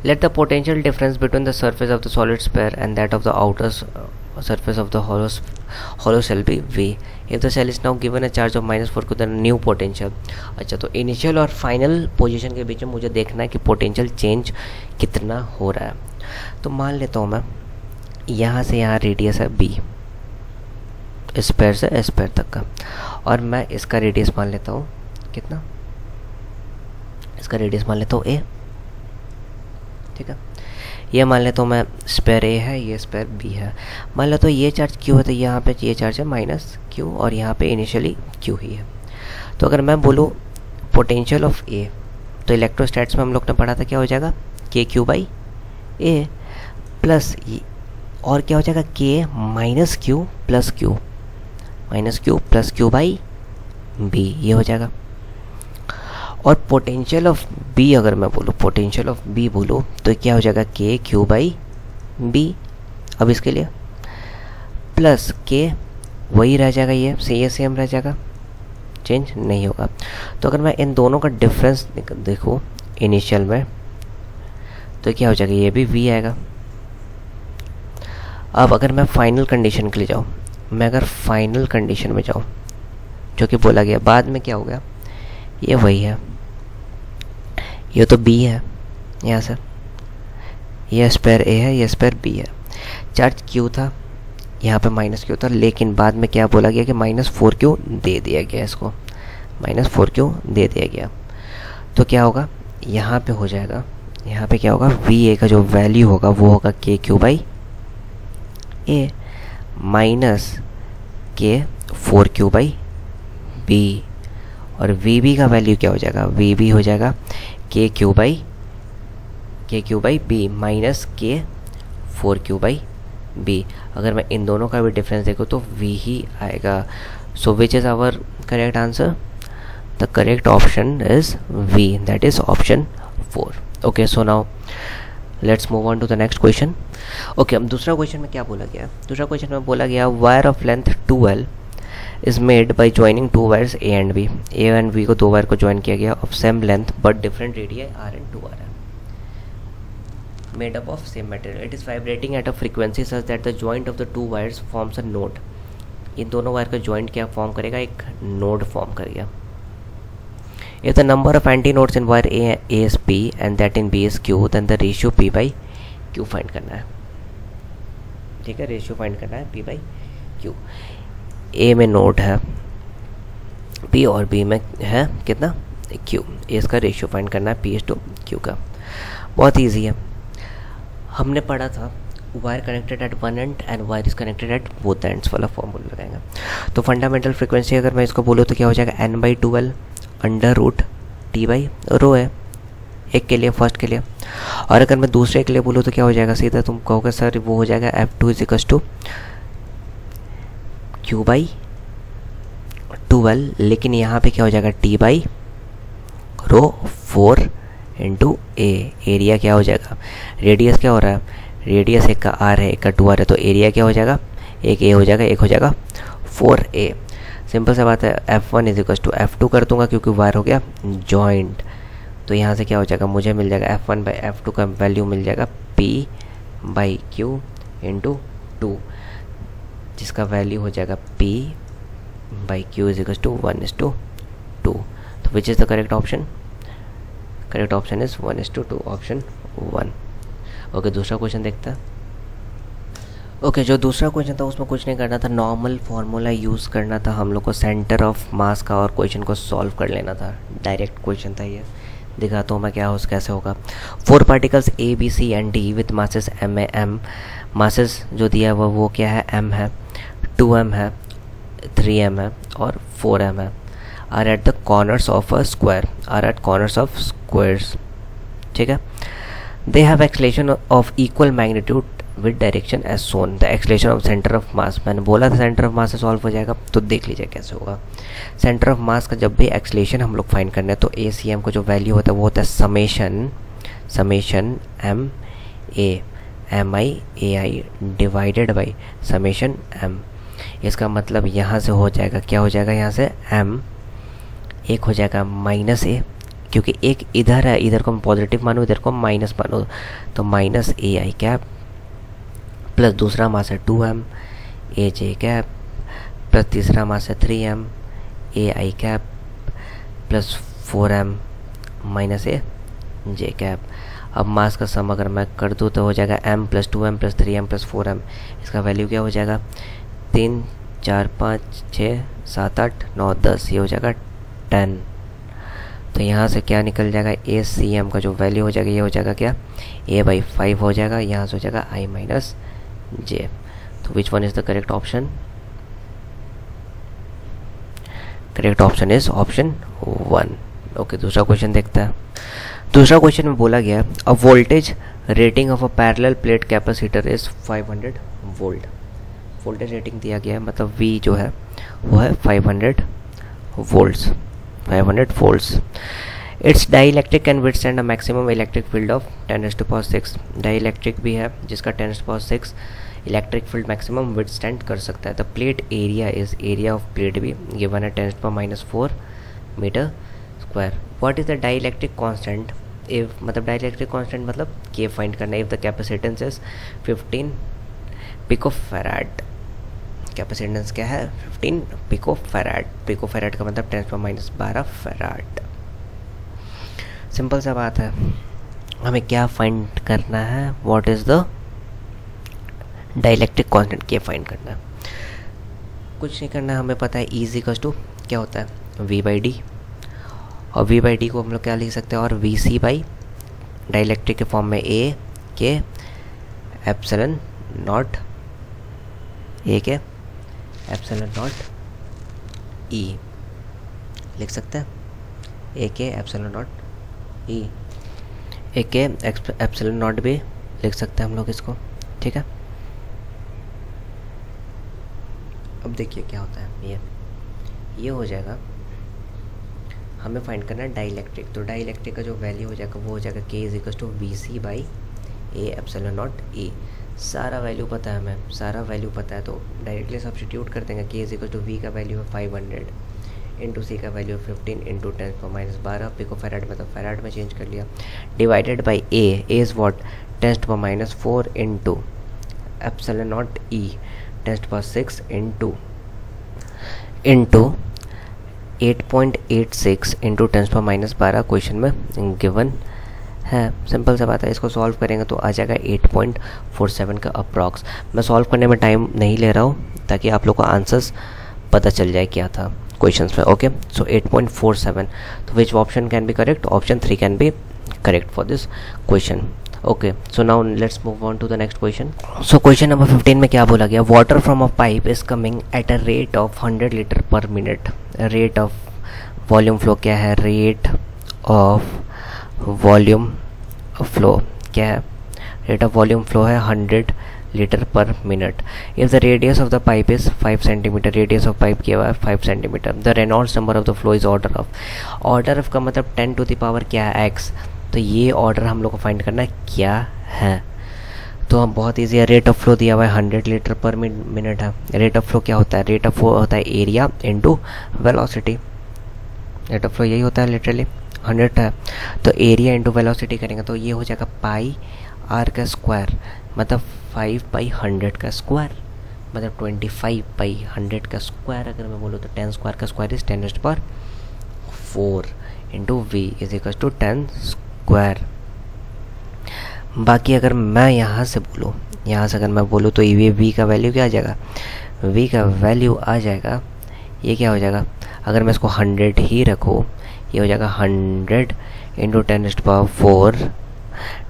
The potential difference between the surface of the solid sphere and that of the outer uh, surface of the hollow, hollow cell be V. If the cell is now given a charge of minus four the new potential. अच्छा तो initial और final position के बीच में मुझे देखना है कि potential change कितना हो रहा है। तो मान लेता हूँ मैं यहाँ से यहाँ रेडियस है बी स्पेयर से स्पेयर तक का। और मैं इसका रेडियस मान लेता हूँ कितना? इसका रेडियस मान लेता हूँ ए ठीक है? ये मान लेता हूँ मैं स्पेयर ए है, ये स्पेयर बी है। मान लो तो ये चार्ज क्यू है तो यहाँ पे ये चार्ज है माइनस क्यू और यहाँ पे इनिशियली क्यू ही है। तो अगर मैं बोलूँ पोटेंशियल ऑफ़ ए तो इलेक्ट्रोस्टैट्स में हम लोग ने पढ़ा था क्या हो जाएगा? के क्यू बाई ए प्लस और क्या हो जाएगा? K minus q plus q minus q plus q by b ये हो जाएगा। और पोटेंशियल ऑफ़ बी अगर मैं बोलूँ पोटेंशियल ऑफ़ बी बोलूँ तो क्या हो जाएगा के क्यू बाई बी अब इसके लिए। प्लस के वही रह जाएगा ये सी ए सेम रह जाएगा। चेंज नहीं होगा। तो अगर मैं इन दोनों का डिफरेंस देखूँ इनिशियल में तो क्या हो जाएगा, ये भी वी आएगा। अब अगर मैं फाइनल कंडीशन के लिए जाऊँ, मैं अगर फाइनल कंडीशन में जाऊँ, जो कि बोला गया, बाद में क्या हो गया? ये वही है। ये तो बी है, यहाँ से। ये स्पेयर ए है, ये स्पेयर बी है। चार्ज क्यू था, यहाँ पे माइनस क्यू था, लेकिन बाद में क्या बोला गया कि माइनस फोर क्यू दे दिया गया इसको। माइनस फोर क्यू दे दिया गया। तो क्या होगा? यहाँ पे हो जाएगा। यहाँ पे क्या होगा? वी ए का जो वैल्यू होगा, वो होगा k q by a minus k four q by b और वी बी का वैल्यू क्या हो जाएगा? वी बी हो जाएगा k q by k q by b minus k four q by b अगर मैं इन दोनों का भी डिफरेंस देखूँ तो वी ही आएगा। So which is our correct answer the correct option is v that is option four okay so now let's move on to the next question okay अब दूसरा क्वेश्चन में क्या बोला गया? दूसरा क्वेश्चन में बोला गया wire of length twelve is made by joining two wires a and b a and b को दो वायर को ज्वाइन किया गया of same length but different radii r and two r है made up of same material it is vibrating at a frequency such that the joint of the two wires forms a node इन दोनों wire का joint क्या form करेगा एक node form करेगा the number of anti nodes in wire A, A is P and that in B is Q then the ratio P by Q find करना है ठीक है रेशियो फाइंड करना है P by Q ए में note है P और B में है कितना? क्यू ए इसका रेशियो फाइंड करना है पी एस टू क्यू का। बहुत ईजी है। हमने पढ़ा था wire connected at one end and wire is connected at both ends वाला फॉर्मूला लगाएँगे। तो फंडामेंटल फ्रिक्वेंसी अगर मैं इसको बोलूँ तो क्या हो जाएगा? N by twelve under root t by rho है, एक के लिए फ़र्स्ट के लिए। और अगर मैं दूसरे के लिए बोलूँ तो क्या हो जाएगा? सीधा तुम कहोगे सर वो हो जाएगा f two is x two q by twelve लेकिन यहाँ पे क्या हो जाएगा? T by rho four into a area क्या हो जाएगा? रेडियस क्या हो रहा है? रेडियस एक का आर है, एक का टू आर है तो एरिया क्या हो जाएगा? एक ए हो जाएगा, एक हो जाएगा फोर ए सिंपल सा बात है f one is equal to f two कर दूँगा क्योंकि वायर हो गया जॉइंट तो यहाँ से क्या हो जाएगा? मुझे मिल जाएगा f one by f two का वैल्यू मिल जाएगा p by q into two जिसका वैल्यू हो जाएगा p by q is equal to one is to two तो which is the correct option correct option is one is to two option one okay दूसरा question देखता है। Okay okay, जो दूसरा question था उसमें कुछ नहीं करना था। नॉर्मल फार्मूला यूज़ करना था। हम लोग को सेंटर ऑफ़ मास का और क्वेश्चन को सॉल्व कर लेना था। डायरेक्ट क्वेश्चन था ये। दिखाता हूँ मैं क्या हो कैसे होगा। Four particles a b c and d with masses m a m masses जो दिया हुआ वो क्या है? एम है। टू एम है थ्री एम है और फोर एम है. Are at the corners of a square are at corners of squares ठीक है? They have acceleration of equal magnitude with direction as shown the acceleration of centre of mass मैंने बोला था centre of मास से solve हो जाएगा तो देख लीजिए कैसे होगा. सेंटर ऑफ़ मास का जब भी एक्सलेशन हम लोग फाइंड करने तो ए सी एम का जो वैल्यू होता है, वो होता है summation summation m a m i a i divided by summation m इसका मतलब यहाँ से हो जाएगा, क्या हो जाएगा यहाँ से? एम एक हो जाएगा माइनस ए क्योंकि एक इधर है, इधर को हम पॉजिटिव मानो, इधर को माइनस मानो तो minus A I cap plus दूसरा मास है two M A J cap plus तीसरा मास है three M A I cap plus four M minus A J cap अब मास का सम अगर मैं कर दूँ तो हो जाएगा M plus two M plus three M plus four M इसका वैल्यू क्या हो जाएगा? तीन, चार, पाँच, छः, सात, आठ, नौ, दस, ये हो जाएगा टेन। तो यहाँ से क्या निकल जाएगा? ए सी एम का जो वैल्यू हो जाएगा, ये हो जाएगा क्या? ए बाई फाइव हो जाएगा, यहाँ से हो जाएगा आई माइनस जे तो which one is the correct option correct option is option one okay दूसरा क्वेश्चन देखते हैं। दूसरा क्वेश्चन में बोला गया a voltage rating of a parallel plate capacitor is 500 volt voltage rating दिया गया है मतलब वी जो है, वो है 500 volts 500 volts. Its dielectric can withstand a maximum electric field of 10 to power 6 dielectric भी है, जिसका 10 to power 6 electric field maximum withstand कर सकता है. The plate area is area of plate भी ये गिवन है टेन पर minus four metre square what is the dielectric constant if मतलब डाइलेक्ट्रिक कांस्टेंट मतलब के फाइंड करना if the capacitance is 15 pico farad capacitance क्या है? 15 पिको फैराड पिको फैराड का मतलब टेन पर माइनस बारह फैराड सिंपल सा बात है। हमें क्या फाइंड करना है? What is the dielectric constant क्या फाइंड करना है? कुछ नहीं करना हमें पता है ईजी कस टू क्या होता है? वी बाई डी और वी बाई डी को हम लोग क्या लिख सकते हैं? और वी सी बाई डाइलेक्ट्रिक के फॉर्म में A K epsilon not a K epsilon naught ई। लिख सकते हैं? A K epsilon naught E A K epsilon not भी लिख सकते हैं हम लोग इसको। ठीक है? अब देखिए क्या होता है। ये ये हो जाएगा। हमें फाइंड करना है डाइलेक्ट्रिक तो डाइलेक्ट्रिक का जो वैल्यू हो जाएगा, वो हो जाएगा K is equal to V C by A epsilon naught E सारा वैल्यू पता है हमें सारा वैल्यू पता है तो डायरेक्टली सब्सटीट्यूट कर देंगे K is equal to V का वैल्यू है फाइव हंड्रेड इंटू सी का वैल्यू है फिफ्टीन इंटू टेन पर माइनस बारह पिको फेराड में तो फेराड में चेंज कर लिया। Divided by A is what test पर minus four into epsilon naught E test पर six into into eight point eight six into tens पर माइनस बारह क्वेश्चन में गिवन है सिंपल सा बात है, इसको सॉल्व करेंगे तो आ जाएगा 8.47 का अप्रॉक्स मैं सॉल्व करने में टाइम नहीं ले रहा हूँ, ताकि आप लोग को आंसर्स पता चल जाए क्या था क्वेश्चंस में ओके सो 8.47 तो which option can be correct option three can be correct for this question okay so now let's move on to the next question so question number 15 में क्या बोला गया? Water from a pipe is coming at a rate of 100 litre per minute rate of volume flow क्या है? Rate of volume flow, क्या है? Rate of volume flow है hundred litre per minute if the radius of the pipe is five centimetre radius of pipe किया हुआ है five centimetre the Reynolds number of the flow is order of order of का मतलब ten to the power क्या है? X तो ये order हम लोग को फाइंड करना क्या है? तो हम बहुत ईजी है। रेट ऑफ़ फ्लो दिया हुआ है हंड्रेड लीटर पर मिनट है। रेट ऑफ़ फ्लो क्या होता है? रेट ऑफ़ फ्लो होता है area into velocity rate of flow यही होता है लिटरली हंड्रेड तो एरिया इंटू वेलोसिटी करेंगे तो ये हो जाएगा पाई आर का स्क्वायर मतलब फाइव बाई हंड्रेड का स्क्वायर मतलब ट्वेंटी फाइव बाई हंड्रेड का स्क्वायर अगर मैं बोलूँ तो टेन स्क्वायर का स्क्वायर इज़ टेन पर four into V is equal to ten square बाकी अगर मैं यहाँ से बोलूँ, यहाँ से अगर मैं बोलूँ तो ये वी का वैल्यू क्या आ जाएगा? वी का वैल्यू आ जाएगा, ये क्या हो जाएगा? अगर मैं इसको हंड्रेड ही रखूँ ये हो जाएगा hundred into ten power four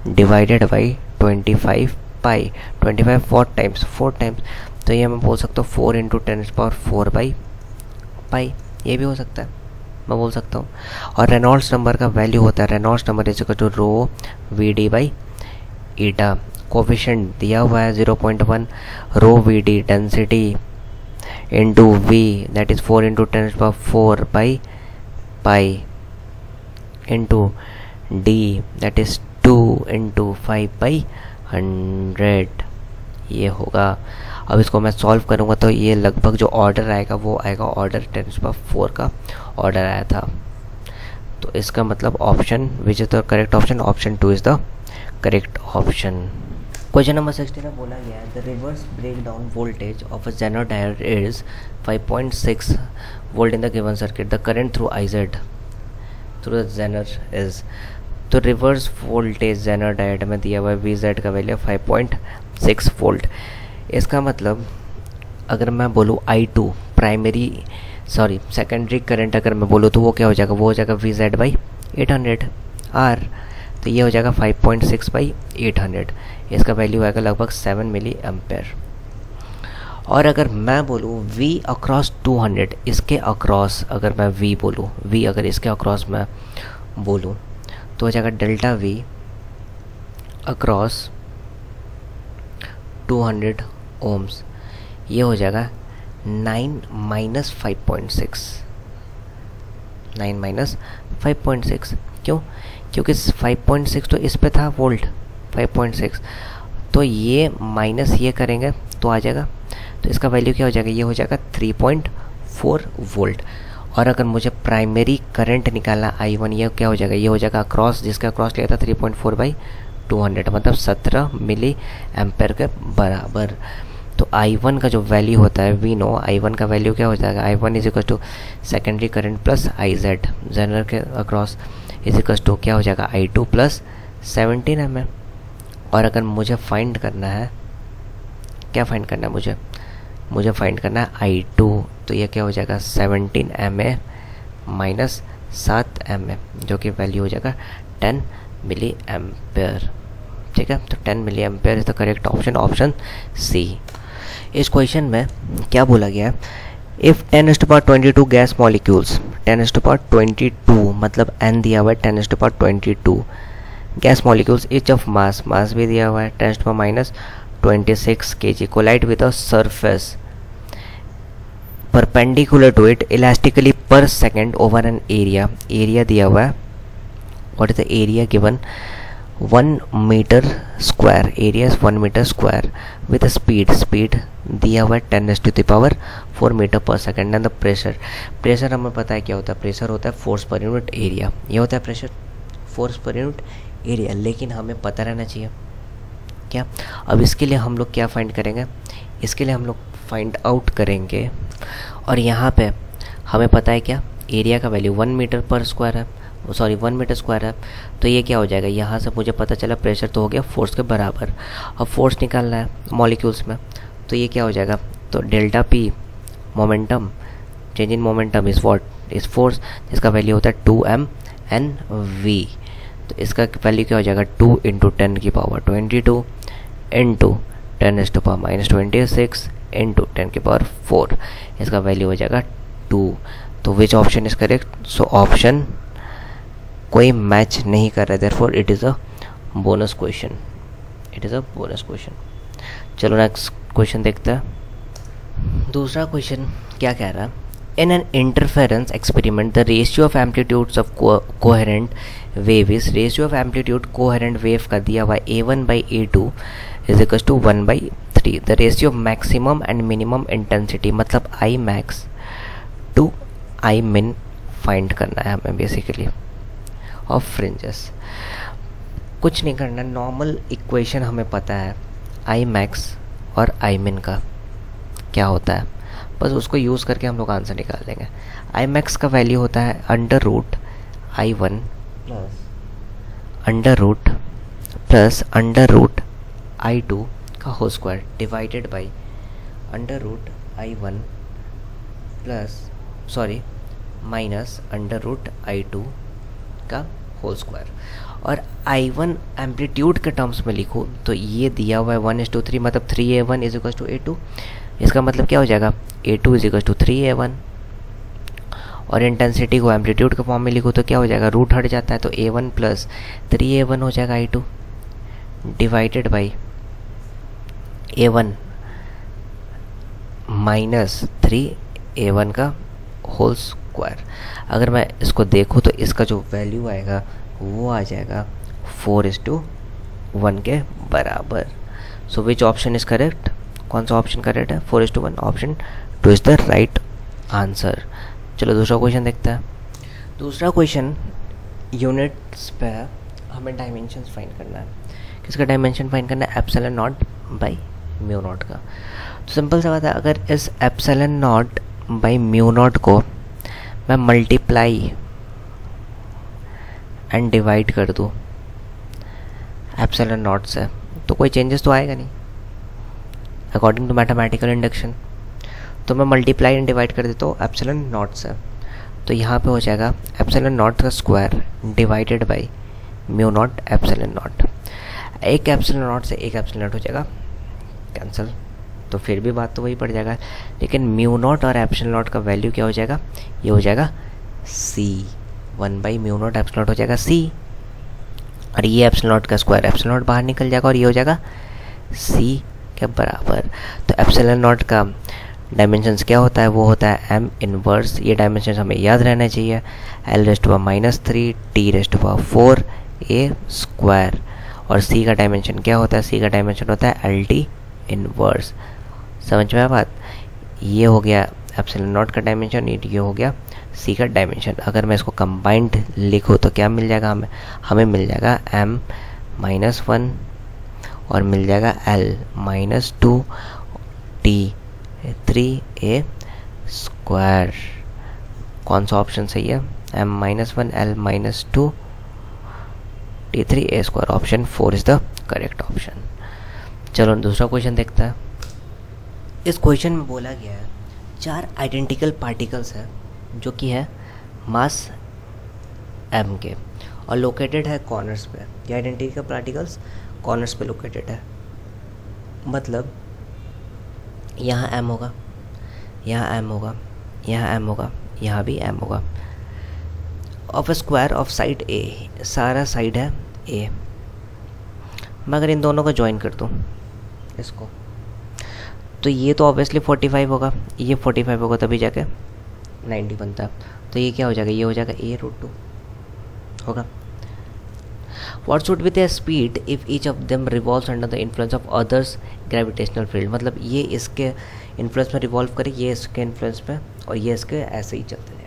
divided by twenty five pi. Twenty five four times four times तो ये मैं बोल सकता हूँ four into ten power four by pi ये भी हो सकता है, मैं बोल सकता हूँ। और रेनॉल्ड्स नंबर का वैल्यू होता है। Reynolds number is two rho V D by eta coefficient दिया हुआ है zero point one rho V D density into V that is four into ten power four by pi into D that is two into five by hundred ये होगा। अब इसको मैं solve करूँगा तो ये लगभग जो ऑर्डर आएगा, वो आएगा ऑर्डर टेन पर फोर का ऑर्डर आया था। तो इसका मतलब option which is the correct option option two is the correct option question number sixteen में बोला गया है the reverse breakdown voltage of a Zener diode is 5.6 volt in the given circuit the current through I Z through the Zener is तो reverse voltage Zener diode में दिया हुआ है V Z का value five point six volt इसका मतलब अगर मैं बोलूँ I two primary sorry secondary current अगर मैं बोलूँ तो वो क्या हो जाएगा? वो हो जाएगा V Z by eight hundred R तो ये हो जाएगा five point six by eight hundred इसका वैल्यू आएगा लगभग सेवन मिली एम्पेयर और अगर मैं बोलूँ v अक्रॉस 200 इसके अक्रॉस अगर मैं v बोलूँ, v अगर इसके अक्रॉस मैं बोलूँ तो हो जाएगा डेल्टा v अक्रॉस 200 ओम्स ये हो जाएगा 9 minus five point six nine minus five point six क्यों? क्योंकि फाइव पॉइंट सिक्स तो इस पे था वोल्ट फाइव पॉइंट सिक्स तो ये माइनस ये करेंगे तो आ जाएगा तो इसका वैल्यू क्या हो जाएगा? ये हो जाएगा थ्री पॉइंट फोर वोल्ट और अगर मुझे प्राइमरी करंट निकालना आई वन ये क्या हो जाएगा? ये हो जाएगा क्रॉस जिसका क्रॉस लिया था three point four by two hundred मतलब सत्रह मिली एम्पेयर के बराबर. तो आई वन का जो वैल्यू होता है वी नो आई वन का वैल्यू क्या हो जाएगा? I one is equal to secondary current plus I Z Zener के अक्रॉस इज़ इक्वल टू क्या हो जाएगा? I two plus seventeen M और अगर मुझे फाइंड करना है, क्या फाइंड करना है मुझे? मुझे फाइंड करना है आई टू तो ये क्या हो जाएगा? सेवनटीन एम ए माइनस सात एम ए जो कि वैल्यू हो जाएगा टेन मिली एम्पेयर ठीक है? तो ten milli ampere is the correct option option C इस क्वेश्चन में क्या बोला गया है? If ten raised power twenty two gas molecules ten raised power twenty two मतलब एन दिया हुआ है ten raised power twenty two gas molecules each of mass mass भी दिया हुआ है ten raised power minus 26 kg collide with a surface perpendicular to it elastically per second over an area area दिया हुआ है what is the area given 1 meter square area is 1 meter square with a speed speed दिया हुआ है 10 to the power 4 meter per second and the pressure pressure हमें पता है क्या होता है pressure होता है force per unit area ये होता है pressure force per unit area लेकिन हमें पता रहना चाहिए क्या। अब इसके लिए हम लोग क्या फाइंड करेंगे? इसके लिए हम लोग फाइंड आउट करेंगे। और यहाँ पे हमें पता है क्या? एरिया का value one metre per square है। सॉरी वन मीटर स्क्वायर है। तो ये क्या हो जाएगा? यहाँ से मुझे पता चला प्रेशर तो हो गया फोर्स के बराबर। अब फोर्स निकालना है मॉलिक्यूल्स में। तो ये क्या हो जाएगा? तो delta P momentum change in momentum is what is force जिसका वैल्यू होता है टू एम एन वी तो इसका वैल्यू क्या हो जाएगा? टू इंटू टेन की power twenty two into ten raise to power minus twenty six into ten की पावर फोर इसका वैल्यू हो जाएगा टू तो which option is correct so option कोई मैच नहीं कर रहा है there it is a bonus question it is a bonus question चलो नेक्स्ट क्वेश्चन देखते हैं. दूसरा क्वेश्चन क्या कह रहा है? In an interference experiment, the ratio of amplitudes of co- coherent wave is ratio of amplitude wave का दिया हुआ a1 by a2 equals to 1 by 3 the ratio of maximum and minimum intensity मतलब I max to आई मिन find करना है हमें basically of fringes कुछ नहीं करना नॉर्मल इक्वेशन हमें पता है आई मैक्स और आई मिन का क्या होता है। बस उसको यूज़ करके हम लोग आंसर निकाल देंगे आई मैक्स का वैल्यू होता है under root I one plus under root plus under root I two का whole square divided by under root I one plus sorry minus under root I two का whole square और I one amplitude के terms में लिखूँ तो ये दिया हुआ है वन इज़ टू थ्री मतलब three A one is equal to A two इसका मतलब क्या हो जाएगा? A two is equal two three A one और इंटेंसिटी को एम्पलीट्यूड के फॉर्म में लिखूँ तो क्या हो जाएगा? रूट हट जाता है तो A one plus three A one हो जाएगा I two divided by A one minus three A one का होल स्क्वायर अगर मैं इसको देखूँ तो इसका जो वैल्यू आएगा, वो आ जाएगा फोर इज़ टू वन के बराबर. So which option is correct कौन सा ऑप्शन करेक्ट है? Four is two one option two is the right answer चलो, दूसरा क्वेश्चन देखते हैं. दूसरा क्वेश्चन यूनिट्स पे हमें डायमेंशन फाइंड करना है. किसका डायमेंशन फाइंड करना है? Epsilon naught by mu naught का। तो सिंपल सा बात है, अगर इस epsilon naught by mu naught को मैं मल्टीप्लाई एंड डिवाइड कर दूँ एप्सलन नॉट से तो कोई चेंजेस तो आएगा नहीं। अकॉर्डिंग टू मैथमेटिकल इंडक्शन तो मैं मल्टीप्लाई एंड डिवाइड कर देता हूँ एप्सलन नॉट से। तो यहाँ पे हो जाएगा एप्सलन नॉट का square divided by mu naught epsilon naught एक एप्सलन नॉट से एक एप्सलन नॉट हो जाएगा। कैंसिल तो फिर भी बात तो वही पड़ जाएगा। लेकिन म्यू नॉट और एप्सलन नॉट का वैल्यू क्या हो जाएगा? ये हो जाएगा C one by mu naught epsilon naught हो जाएगा सी और ये एप्सलन नॉट का स्क्वायर एप्सलन नॉट बाहर निकल जाएगा और ये हो जाएगा सी के बराबर। तो एप्सलन नॉट का डायमेंशंस क्या होता है? वो होता है एम इनवर्स ये डायमेंशन हमें याद रहना चाहिए। एल रेस्ट हुआ माइनस थ्री टी रेस्ट हुआ फोर ए स्क्वायर और सी का डायमेंशन क्या होता है? सी का डायमेंशन होता है एल टी इनवर्स समझ में आ बात? ये हो गया एप्सिलॉन नॉट का डायमेंशन ये हो गया सी का डायमेंशन अगर मैं इसको कंबाइंड लिखूँ तो क्या मिल जाएगा हमें? हमें मिल जाएगा एम माइनस वन और मिल जाएगा L minus two T three A square कौन सा ऑप्शन सही है? M minus one L minus two T three A square option four is the correct option चलो, दूसरा क्वेश्चन देखते हैं। इस क्वेश्चन में बोला गया है, चार आइडेंटिकल पार्टिकल्स है, जो कि है मास एम के। और लोकेटेड है कॉर्नर्स पे। ये आइडेंटिकल पार्टिकल्स कॉर्नर्स पे लोकेटेड है। मतलब यहाँ एम होगा, यहाँ एम होगा, यहाँ एम होगा, यहाँ भी एम होगा। Of square of side A सारा साइड है ए मैं अगर इन दोनों को ज्वाइन कर दूँ इसको। तो ये तो ऑब्वियसली 45 होगा। ये 45 होगा तभी जाके 90 बनता है। तो ये क्या हो जाएगा? ये हो जाएगा ए रूट टू होगा? What should with a speed if each of them revolve under the influence of others gravitational field मतलब ये इसके इन्फ्लुएंस में रिवॉल्व करे, ये इसके इन्फ्लुएंस में और ये इसके ऐसे ही चलते जाए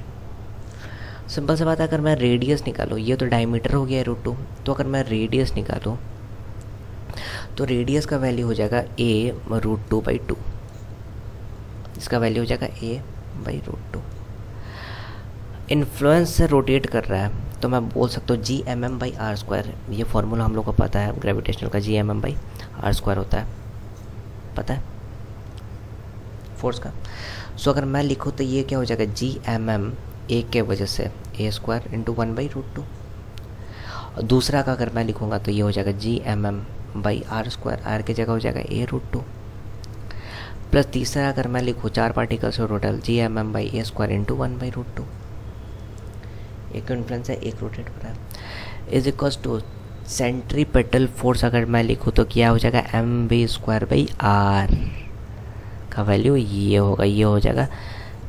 सिंपल सी बात है, अगर मैं रेडियस निकालूँ, ये तो डायमीटर हो गया है रूट टू तो अगर मैं रेडियस निकालूँ तो रेडियस का वैल्यू हो जाएगा A root two by two इसका वैल्यू हो जाएगा A by root two influence से रोटेट कर रहा है तो मैं बोल सकता हूँ G M M by R square ये फॉर्मूला हम लोग को पता है ग्रेविटेशनल का G M M by R square होता है. पता है? फोर्स का. सो so, अगर मैं लिखूँ तो ये क्या हो जाएगा? जी एम एम ए के वजह से A square into one by root two दूसरा का अगर मैं लिखूँगा तो ये हो जाएगा G M M by R square, R की जगह हो जाएगा ए रूट टू। प्लस तीसरा, अगर मैं लिखूँ चार पार्टिकल्स हो total, G M M by A square into one by root two. एक इन्फ्लुएंस है, एक रोटेट रहा है। Is equals to centripetal force अगर मैं लिखूँ तो क्या हो जाएगा? M V square by R का वैल्यू ये होगा, ये हो जाएगा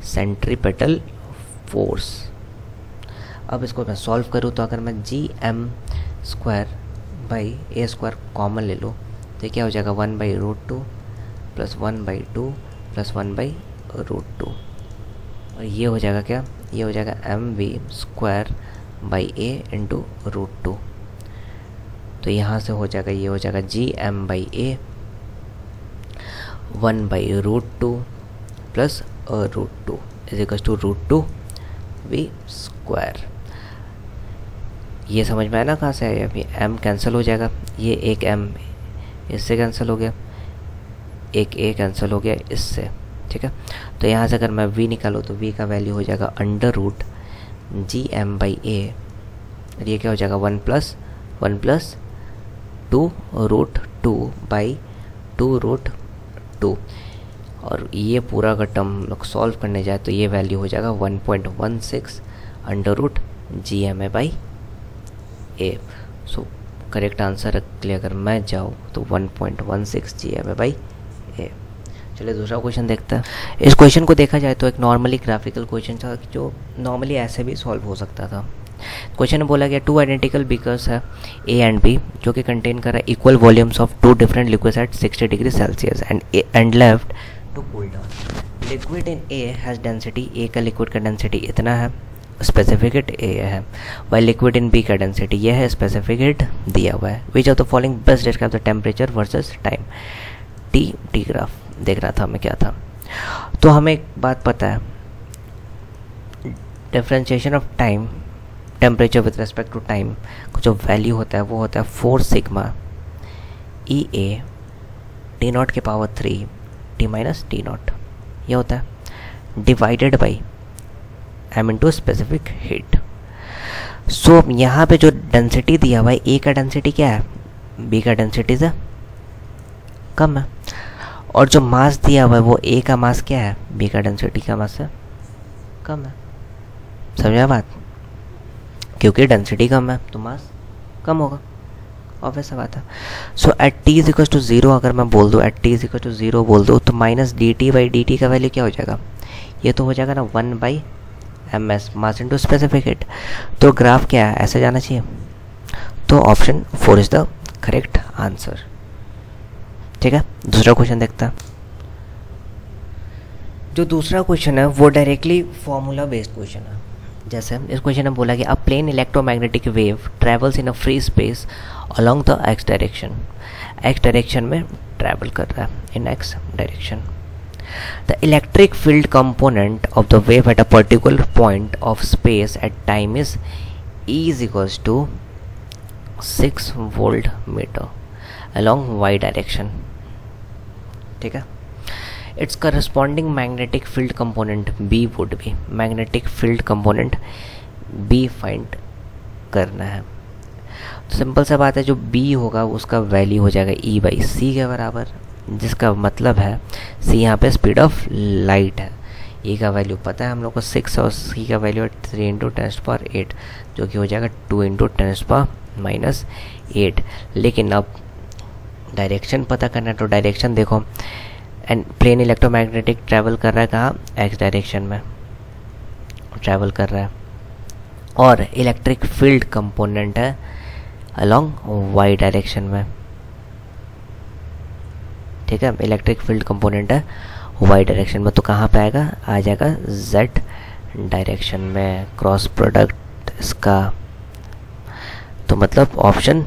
सेंट्रीपेटल फोर्स अब इसको मैं सॉल्व करूँ तो अगर मैं G M square by A square common ले लो। तो क्या हो जाएगा? One by root two plus one by two plus one by root two और ये हो जाएगा क्या? ये हो जाएगा M V square by A into root two तो यहाँ से हो जाएगा, ये हो जाएगा G M by A one by root two plus root two is equal to root two V square ये समझ में आया ना कहाँ से आया अभी एम कैंसिल हो जाएगा। ये एक एम इससे कैंसिल हो गया। एक ए कैंसिल हो गया इससे, ठीक है? तो यहाँ से अगर मैं वी निकालूँ तो वी का वैल्यू हो जाएगा under root G M by A और ये क्या हो जाएगा? One plus one plus two root two by two root two. और ये पूरा अगर टर्म लोग सॉल्व करने जाए तो ये वैल्यू हो जाएगा one point one six under root G M A by A so correct answer के लिए अगर मैं जाऊँ तो one point one six G M A by A चलिए, दूसरा क्वेश्चन देखते हैं। इस क्वेश्चन को देखा जाए तो एक नॉर्मली ग्राफिकल क्वेश्चन था, जो नॉर्मली ऐसे भी सॉल्व हो सकता था। क्वेश्चन बोला गया टू आइडेंटिकल बीकर्स है ए एंड बी जो कि कंटेन कर रहा है equal volumes of two different liquids at 60 degree Celsius and and left to cool down liquid in A has density A का लिक्विड का डेंसिटी इतना है। स्पेसिफिकेट ए है वाई लिक्विड इन बी का डेंसिटी यह है स्पेसिफिकेट दिया हुआ है which of the following best describe the temperature versus time T T graph देख रहा था हमें क्या था। तो हमें एक बात पता है differentiation of time temperature with respect to time जो वैल्यू होता है, वो होता है four sigma E A T naught के power three T minus T naught यह होता है divided by M into specific heat so यहाँ पे जो डेंसिटी दिया हुआ है ए का डेंसिटी क्या है? बी का डेंसिटी से कम है। और जो मास दिया हुआ है, वो ए का मास क्या है? बी का डेंसिटी का मास है। कम है। समझा बात? क्योंकि डेंसिटी कम है तो मास कम होगा। ऑब्वियस बात है। So at T is equal to zero अगर मैं बोल दूँ at T is equal to zero बोल दूँ तो minus D T by D T का वैल्यू क्या हो जाएगा? ये तो हो जाएगा ना one by M S mass into specific heat तो ग्राफ क्या है? ऐसे जाना चाहिए। तो option four is the correct answer ठीक है? दूसरा क्वेश्चन देखता है। जो दूसरा क्वेश्चन है, वो डायरेक्टली फॉर्मूला बेस्ड क्वेश्चन है। जैसे इस क्वेश्चन में बोला कि a plane electromagnetic wave travels in a free space along the X direction X direction में ट्रैवल कर रहा है in X direction the electric field component of the wave at a particular point of space at time is E is equals to 6 volt meter along y direction ठीक है its corresponding magnetic field component B would be magnetic field component B find करना है तो simple सा बात है जो B होगा उसका वैल्यू हो जाएगा E बाई सी के बराबर जिसका मतलब है सी यहाँ पे स्पीड ऑफ़ लाइट है। E का वैल्यू पता है हम लोग को सिक्स और सी का वैल्यू है थ्री इंटू टेन पर एट जो कि हो जाएगा टू इंटू टेन पर माइनस एट लेकिन अब डायरेक्शन पता करना है तो डायरेक्शन देखो। एंड प्लेन इलेक्ट्रोमैग्नेटिक ट्रैवल कर रहा है कहाँ? एक्स डायरेक्शन में। ट्रैवल कर रहा है। और इलेक्ट्रिक फ़ील्ड कंपोनेंट है अलोंग वाई डायरेक्शन में। ठीक है इलेक्ट्रिक फ़ील्ड कंपोनेंट है वाई डायरेक्शन में। तो कहाँ पे आएगा? आ जाएगा जेड डायरेक्शन में। क्रॉस प्रोडक्ट इसका। तो मतलब option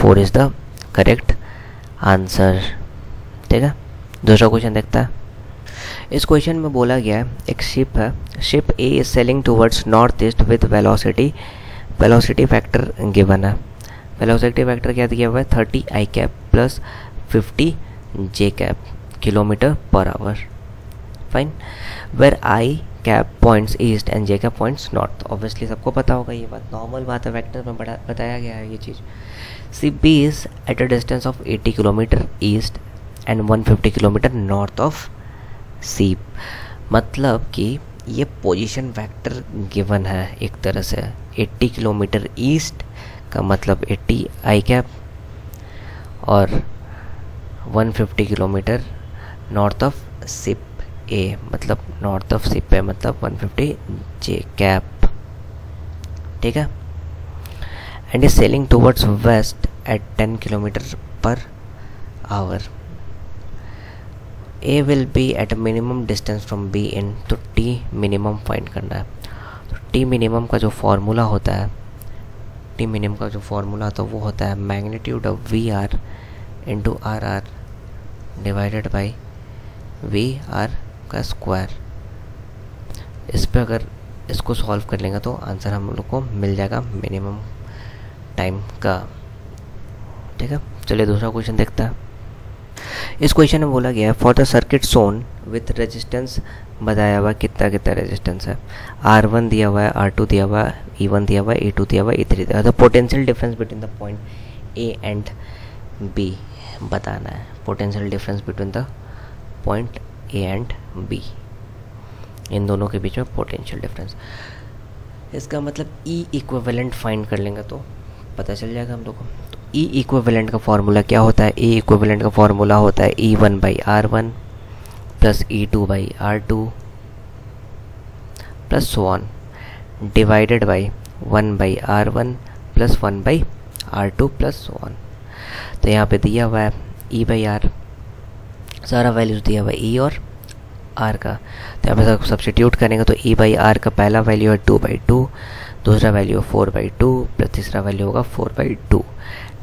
four is the correct answer ठीक है? दूसरा क्वेश्चन देखता है। इस क्वेश्चन में बोला गया है, एक शिप है। Ship A is sailing towards north east with velocity velocity factor given है। वेलोसिटी फैक्टर क्या दिया हुआ है? Thirty I cap plus fifty J cap kilometre per hour fine where I cap points east and J cap points north obviously सबको पता होगा ये बात। नॉर्मल बात है वेक्टर में बड़ा बताया गया है ये चीज़। C B is at a distance of 80 kilometre east and 150 kilometre north of C मतलब कि ये पोजीशन वेक्टर गिवन है एक तरह से। 80 किलोमीटर ईस्ट का मतलब 80 आई कैप और 150 kilometre north of ship A मतलब नॉर्थ ऑफ़ सिप है मतलब 150 जे कैप। ठीक है? And is sailing towards west at 10 kilometre per hour A will be at minimum distance from B in तो टी मिनिमम फाइंड करना है। तो टी मिनिमम का जो फॉर्मूला होता है टी मिनिमम का जो फॉर्मूला होता है वो होता है magnitude of V R into R R divided by V R का स्क्वायर इस पर अगर इसको सॉल्व कर लेंगे तो आंसर हम लोग को मिल जाएगा मिनिमम टाइम का। ठीक है? चलिए दूसरा क्वेश्चन देखते हैं। इस क्वेश्चन में बोला गया है for the circuit shown with resistance बताया हुआ कितना कितना रेजिस्टेंस है। आर वन दिया हुआ है आर टू दिया हुआ है ई वन दिया हुआ है ई टू दिया हुआ है ई थ्री दिया हुआ potential difference between the point A and B बताना है। Potential difference between the point A and B इन दोनों के बीच में पोटेंशियल डिफरेंस इसका मतलब ई इक्विवेलेंट फाइंड कर लेंगे तो पता चल जाएगा हम लोग को। तो ई इक्विवेलेंट का फॉर्मूला क्या होता है? ई इक्विवेलेंट का फॉर्मूला होता है E one by R one plus E two by R two plus one divided by one by R one plus one by R two plus one तो यहाँ पे दिया हुआ है ई बाई आर सारा वैल्यूज़ दिया हुआ है ई और आर का। तो यहाँ पे सब्सटीट्यूट करेंगे तो ई बाई आर का पहला वैल्यू है टू बाई टू दूसरा value four by two plus तीसरा वैल्यू होगा four by two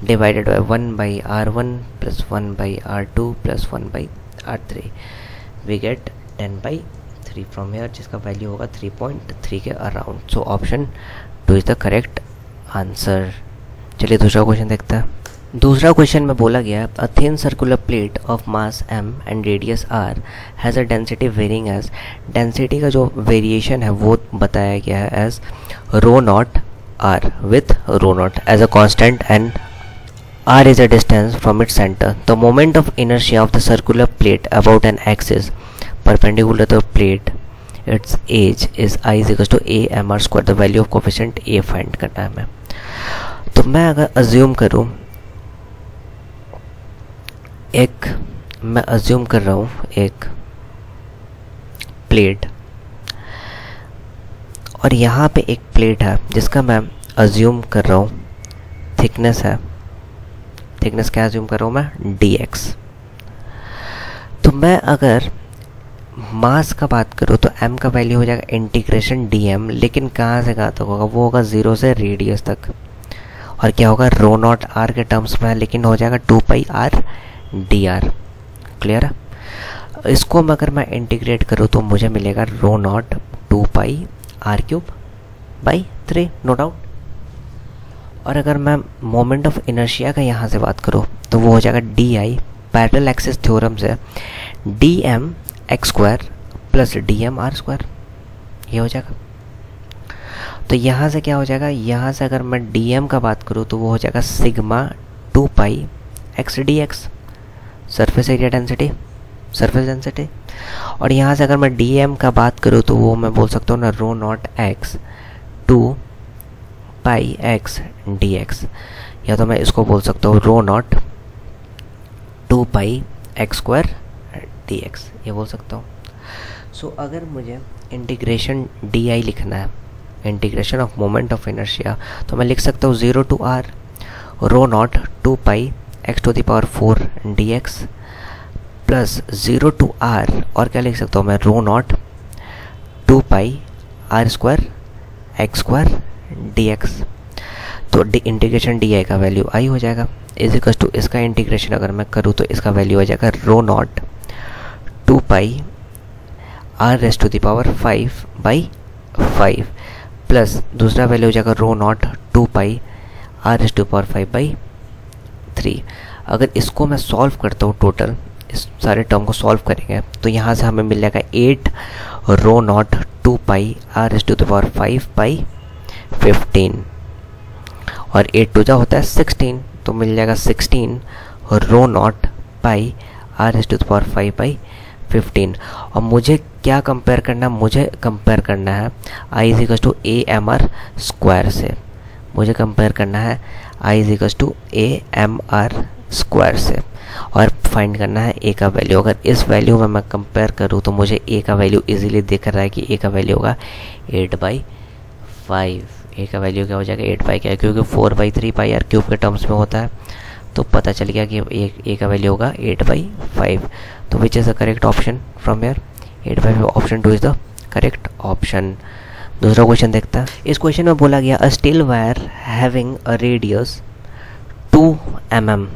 divided by one by R one plus one by R two plus one by R three we get ten by three from here जिसका value होगा three point three के around so option two is the correct answer चलिए दूसरा question देखते हैं। दूसरा question में बोला गया a thin circular plate of mass M and radius R has a density varying as density का जो वेरिएशन है, वो बताया गया है as rho naught R with rho naught as a constant and R is a distance from it centre the moment of inertia of the circular plate about an axis perpendicular the plate its edge is I is equal to A M R square the value of coefficient A find करना है हमें। तो मैं अगर assume करूँ एक, मैं assume कर रहा हूँ, एक प्लेट और यहाँ पे एक प्लेट है, जिसका मैं अज्यूम कर रहा हूँ. थिकनेस है. थिकनेस क्या अज्यूम कर रहा हूँ मैं? डी एक्स तो मैं अगर मास का बात करूँ तो m का वैल्यू हो जाएगा इंटीग्रेशन डी एम लेकिन कहाँ से कहाँ तक होगा? वो होगा ज़ीरो से रेडियस तक. और क्या होगा? रो नॉट आर के टर्म्स में लेकिन हो जाएगा two pi R D R clear है इसको अगर मैं इंटीग्रेट करूँ तो मुझे मिलेगा rho naught two pi R cube by three no doubt और अगर मैं मोमेंट ऑफ़ इनर्शिया का यहाँ से बात करूँ तो वो हो जाएगा D I parallel axis theorem से D M X square plus D M R square ये हो जाएगा। तो यहाँ से क्या हो जाएगा? यहाँ से अगर मैं डी एम का बात करूँ तो वो हो जाएगा sigma two pi X D X surface area density surface density और यहाँ से अगर मैं डी एम का बात करूँ तो वो मैं बोल सकता हूँ ना rho naught X two pi X D X या तो मैं इसको बोल सकता हूँ rho naught two pi X square D X ये बोल सकता हूँ। सो so, अगर मुझे इंटीग्रेशन डी आई लिखना है integration of moment of inertia तो मैं लिख सकता हूँ zero to R rho naught two pi X to the power four D X plus zero to R, और क्या लिख सकता हूँ मैं? Rho naught two pi R square X square D X तो डी इंटीग्रेशन डी आई का value I हो जाएगा। इज़ इक्वस टू इसका इंटीग्रेशन अगर मैं करूँ तो इसका वैल्यू हो जाएगा rho naught two pi R raise to the power five by five, plus दूसरा वैल्यू हो जाएगा rho naught two pi R raise to power five by three अगर इसको मैं सॉल्व करता हूँ टोटल इस सारे टर्म को सॉल्व करेंगे तो यहाँ से हमें मिल जाएगा eight rho naught two pi R S to the power five by fifteen और एट टू जा होता है सिक्सटीन तो मिल जाएगा sixteen rho naught pi R S to the power five by fifteen और मुझे क्या कंपेयर करना है? मुझे कंपेयर करना है I is equal to A M R square से। मुझे कंपेयर करना है I is equal to A M R square से। और फाइंड करना है ए का वैल्यू अगर इस वैल्यू में मैं कंपेयर करूँ तो मुझे ए का वैल्यू इजीली दिख रहा है कि ए का वैल्यू होगा एट बाई फाइव ए का वैल्यू क्या हो जाएगा एट बाई क्या? क्योंकि four by three pi R cube के टर्म्स में होता है तो पता चल गया कि ए का वैल्यू होगा एट बाई फाइव तो which is the correct option from here eight by option two is the correct option दूसरा क्वेश्चन देखता है। इस क्वेश्चन में बोला गया a steel wire having a radius two M M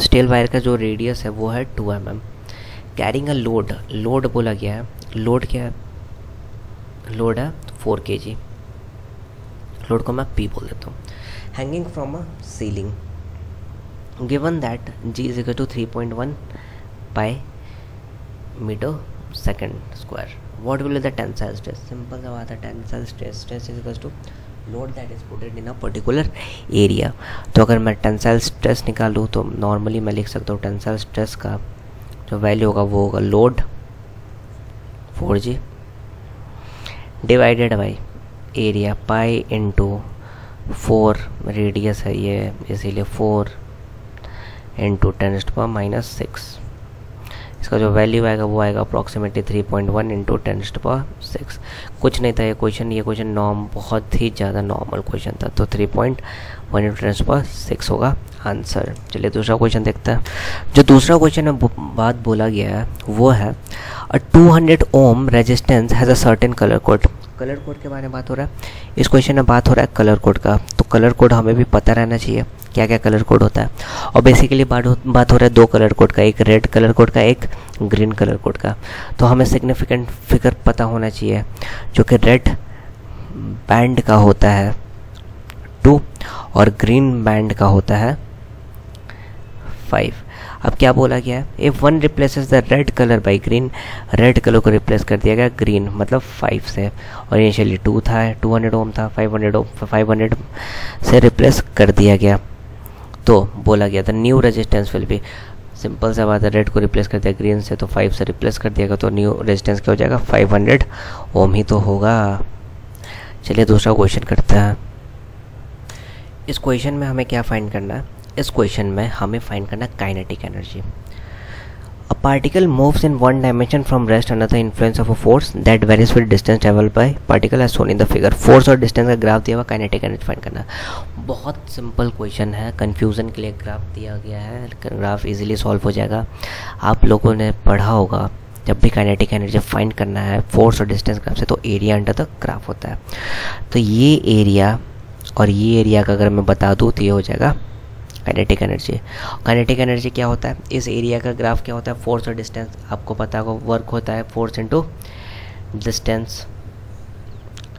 steel wire का जो रेडियस है, वो है two M M carrying a load load बोला गया है। लोड क्या है? लोड है फोर के जी लोड को मैं पी बोल देता हूँ। Hanging from a ceiling given that G is equal to three point one by meter second square what will be the tensile stress simple बात है tensile stress stress is equals to load that is put in a particular area तो अगर मैं tensile stress निकालूँ तो normally मैं लिख सकता हूँ tensile stress का जो वैल्यू होगा वो होगा load four G divided by area pi into four radius है ये इसीलिए फोर इंटू टेन पर माइनस सिक्स इसका जो वैल्यू आएगा वो आएगा approximately three point one into ten पर सिक्स कुछ नहीं था ये क्वेश्चन ये क्वेश्चन नॉर्म बहुत ही ज़्यादा नॉर्मल क्वेश्चन था तो three point one into ten पर सिक्स होगा आंसर चलिए दूसरा क्वेश्चन देखते हैं। जो दूसरा क्वेश्चन में बात बोला गया है, वो है a 200 ohm resistance has a certain colour code colour code के बारे में बात हो रहा है। इस क्वेश्चन में बात हो रहा है कलर कोड का। तो कलर कोड हमें भी पता रहना चाहिए। क्या क्या कलर कोड होता है। और बेसिकली बात हो बात हो रहा है दो कलर कोड का, एक रेड कलर कोड का, एक ग्रीन कलर कोड का। तो हमें सिग्निफिकेंट फिगर पता होना चाहिए, जो कि रेड बैंड का होता है टू और ग्रीन बैंड का होता है फाइव अब क्या बोला गया है? If one replaces the red colour by green red colour को रिप्लेस कर दिया गया ग्रीन मतलब फाइव से। और इनिशियली टू था टू हंड्रेड ओम था five hundred ohm five hundred से रिप्लेस कर दिया गया। तो बोला गया था new resistance will be simple सा बात है रेड को रिप्लेस कर दिया ग्रीन से तो फाइव से रिप्लेस कर दिया तो न्यू रेजिस्टेंस क्या हो जाएगा? फाइव हंड्रेड ओम ही तो होगा। चलिए दूसरा क्वेश्चन करते हैं। इस क्वेश्चन में हमें क्या फाइंड करना है? इस क्वेश्चन में हमें फाइंड करना kinetic energy a particle moves in one dimension from rest under the influence of a force that varies with distance travel by particle as shown in the figure force और distance का graph दिया हुआ kinetic energy find करना। बहुत simple question है। Confusion के लिए graph दिया गया है। ग्राफ इजीली सॉल्व हो जाएगा। आप लोगों ने पढ़ा होगा, जब भी काइनेटिक एनर्जी फाइंड करना है फोर्स और डिस्टेंस ग्राफ से तो एरिया अंडर द ग्राफ होता है। तो ये एरिया और ये एरिया का अगर मैं बता दूँ तो ये हो जाएगा काइनेटिक एनर्जी काइनेटिक एनर्जी क्या होता है? इस एरिया का ग्राफ क्या होता है? फोर्स और डिस्टेंस आपको पता होगा वर्क होता है फोर्स इनटू डिस्टेंस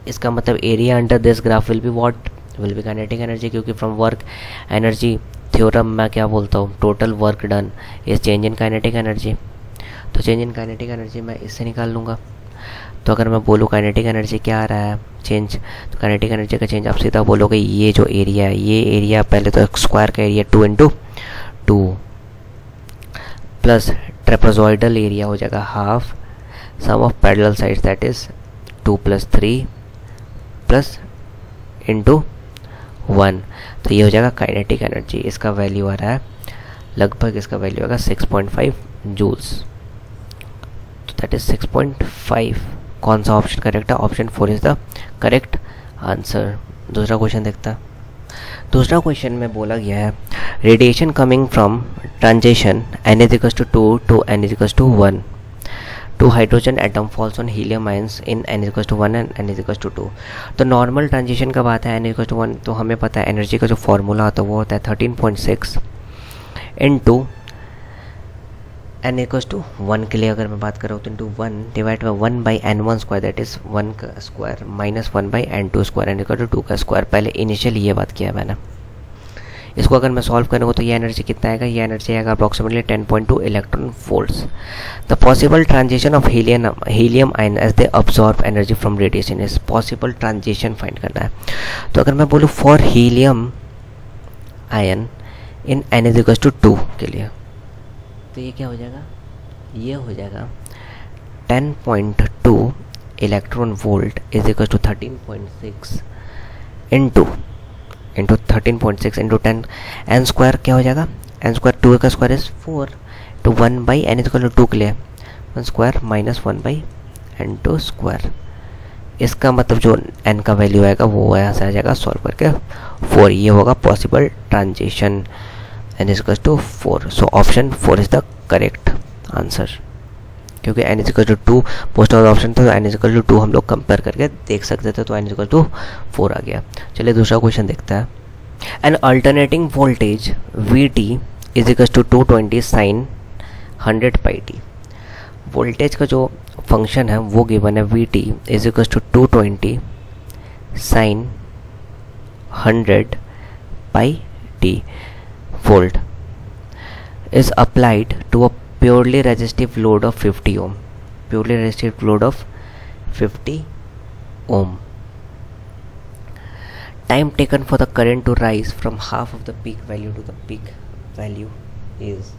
इसका मतलब area under this graph will be what will be kinetic energy क्योंकि फ्रॉम वर्क एनर्जी थ्योरम मैं क्या बोलता हूँ? Total work done is change in kinetic energy तो चेंज इन काइनेटिक एनर्जी मैं इससे निकाल लूँगा। तो अगर मैं बोलूँ काइनेटिक एनर्जी क्या आ रहा है? चेंज तो काइनेटिक एनर्जी का चेंज आप सीधा बोलोगे, ये जो एरिया है, ये एरिया पहले तो स्क्वायर का area two into two plus trapezoidal area हो जाएगा half sum of parallel side that is two plus three plus into one तो ये हो जाएगा काइनेटिक एनर्जी इसका वैल्यू आ रहा है, लगभग इसका वैल्यू आएगा सिक्स पॉइंट फाइव जूल्स तो that is six point five कौन सा ऑप्शन करेक्ट है? Option four is the correct answer दूसरा क्वेश्चन देखता दूसरा क्वेश्चन में बोला गया है radiation coming from transition N is equals to two two N is equals to one two hydrogen atom falls on helium ions in N is two one and N is two two तो normal transition का बात है N is to one तो हमें पता है energy का जो फॉर्मूला होता है वो होता है thirteen point six in two N equals to one के लिए अगर मैं बात कर तो into one divide by one by N one square that is one का square minus one by N two square N equal to two का square पहले इनिशियली ये बात किया मैंने। इसको अगर मैं सॉल्व करूँगा तो ये एनर्जी कितना आएगा? ये एनर्जी आएगा approximately ten point two electron volts the possible transition of helium helium ion as they absorb energy from radiation is possible transition find करना है। तो अगर मैं बोलूँ for helium ion in N is two two के लिए तो ये क्या हो जाएगा? ये हो जाएगा 10.2 electron volt is equal to 13.6 into into thirteen point six into ten N square क्या हो जाएगा? एन स्क्वायर टू का square is four two one by N equal to two के लिए one square minus one by N two square इसका मतलब जो N का वैल्यू आएगा वो यहाँ से आ जाएगा सॉल्व करके फोर ये होगा possible transaction N is two four so option four is the correct answer क्योंकि N equal to two most of option था तो एन इजिकल टू टू हम लोग कंपेयर करके देख सकते थे तो एन इजिकल टू फोर आ गया। चलिए दूसरा क्वेश्चन देखते हैं। An alternating voltage V T is equal to two twenty sine hundred pi T voltage का जो फ़ंक्शन है, वो गिवन है V T is equal to two twenty sine hundred pi T volt is applied to a purely resistive load of 50 ohm purely resistive load of 50 ohm time taken for the current to rise from half of the peak value to the peak value is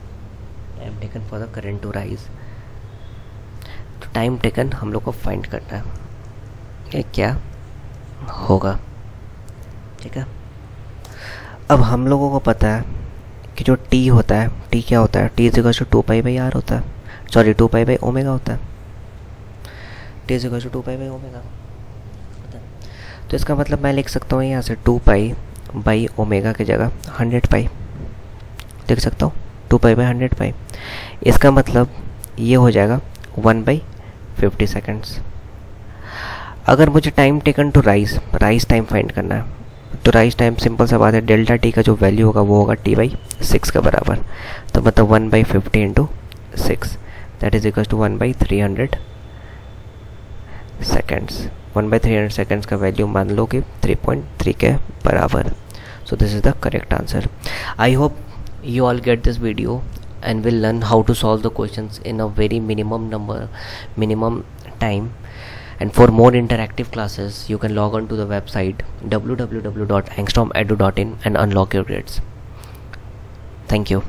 time taken for the current to rise तो time taken हम लोग को find करना है ये क्या होगा ठीक है अब हम लोगों को पता है कि जो टी होता है टी क्या होता है? T equal to two pi by R होता है। Sorry two pi by omega होता है। T equal to two pi by omega तो इसका मतलब मैं लिख सकता हूँ यहाँ से टू पाई बाई ओमेगा की जगह हंड्रेड पाई लिख सकता हूँ? Two pi by hundred pi इसका मतलब ये हो जाएगा वन बाई फिफ्टी सेकेंड्स अगर मुझे time taken to rise rise time find करना है तो राइज टाइम सिंपल सा बात है, डेल्टा टी का जो वैल्यू होगा वो होगा टी बाई सिक्स के बराबर। तो मतलब one by fifty into six. That is equal to one by three hundred seconds one by three hundred seconds का वैल्यू मान लो कि थ्री पॉइंट थ्री के बराबर। So this is the correct answer i hope you all get this video and will learn how to solve the questions in a very minimum number, minimum time and for more interactive classes you can log on to the website www.angstromedu.in and unlock your grades. Thank you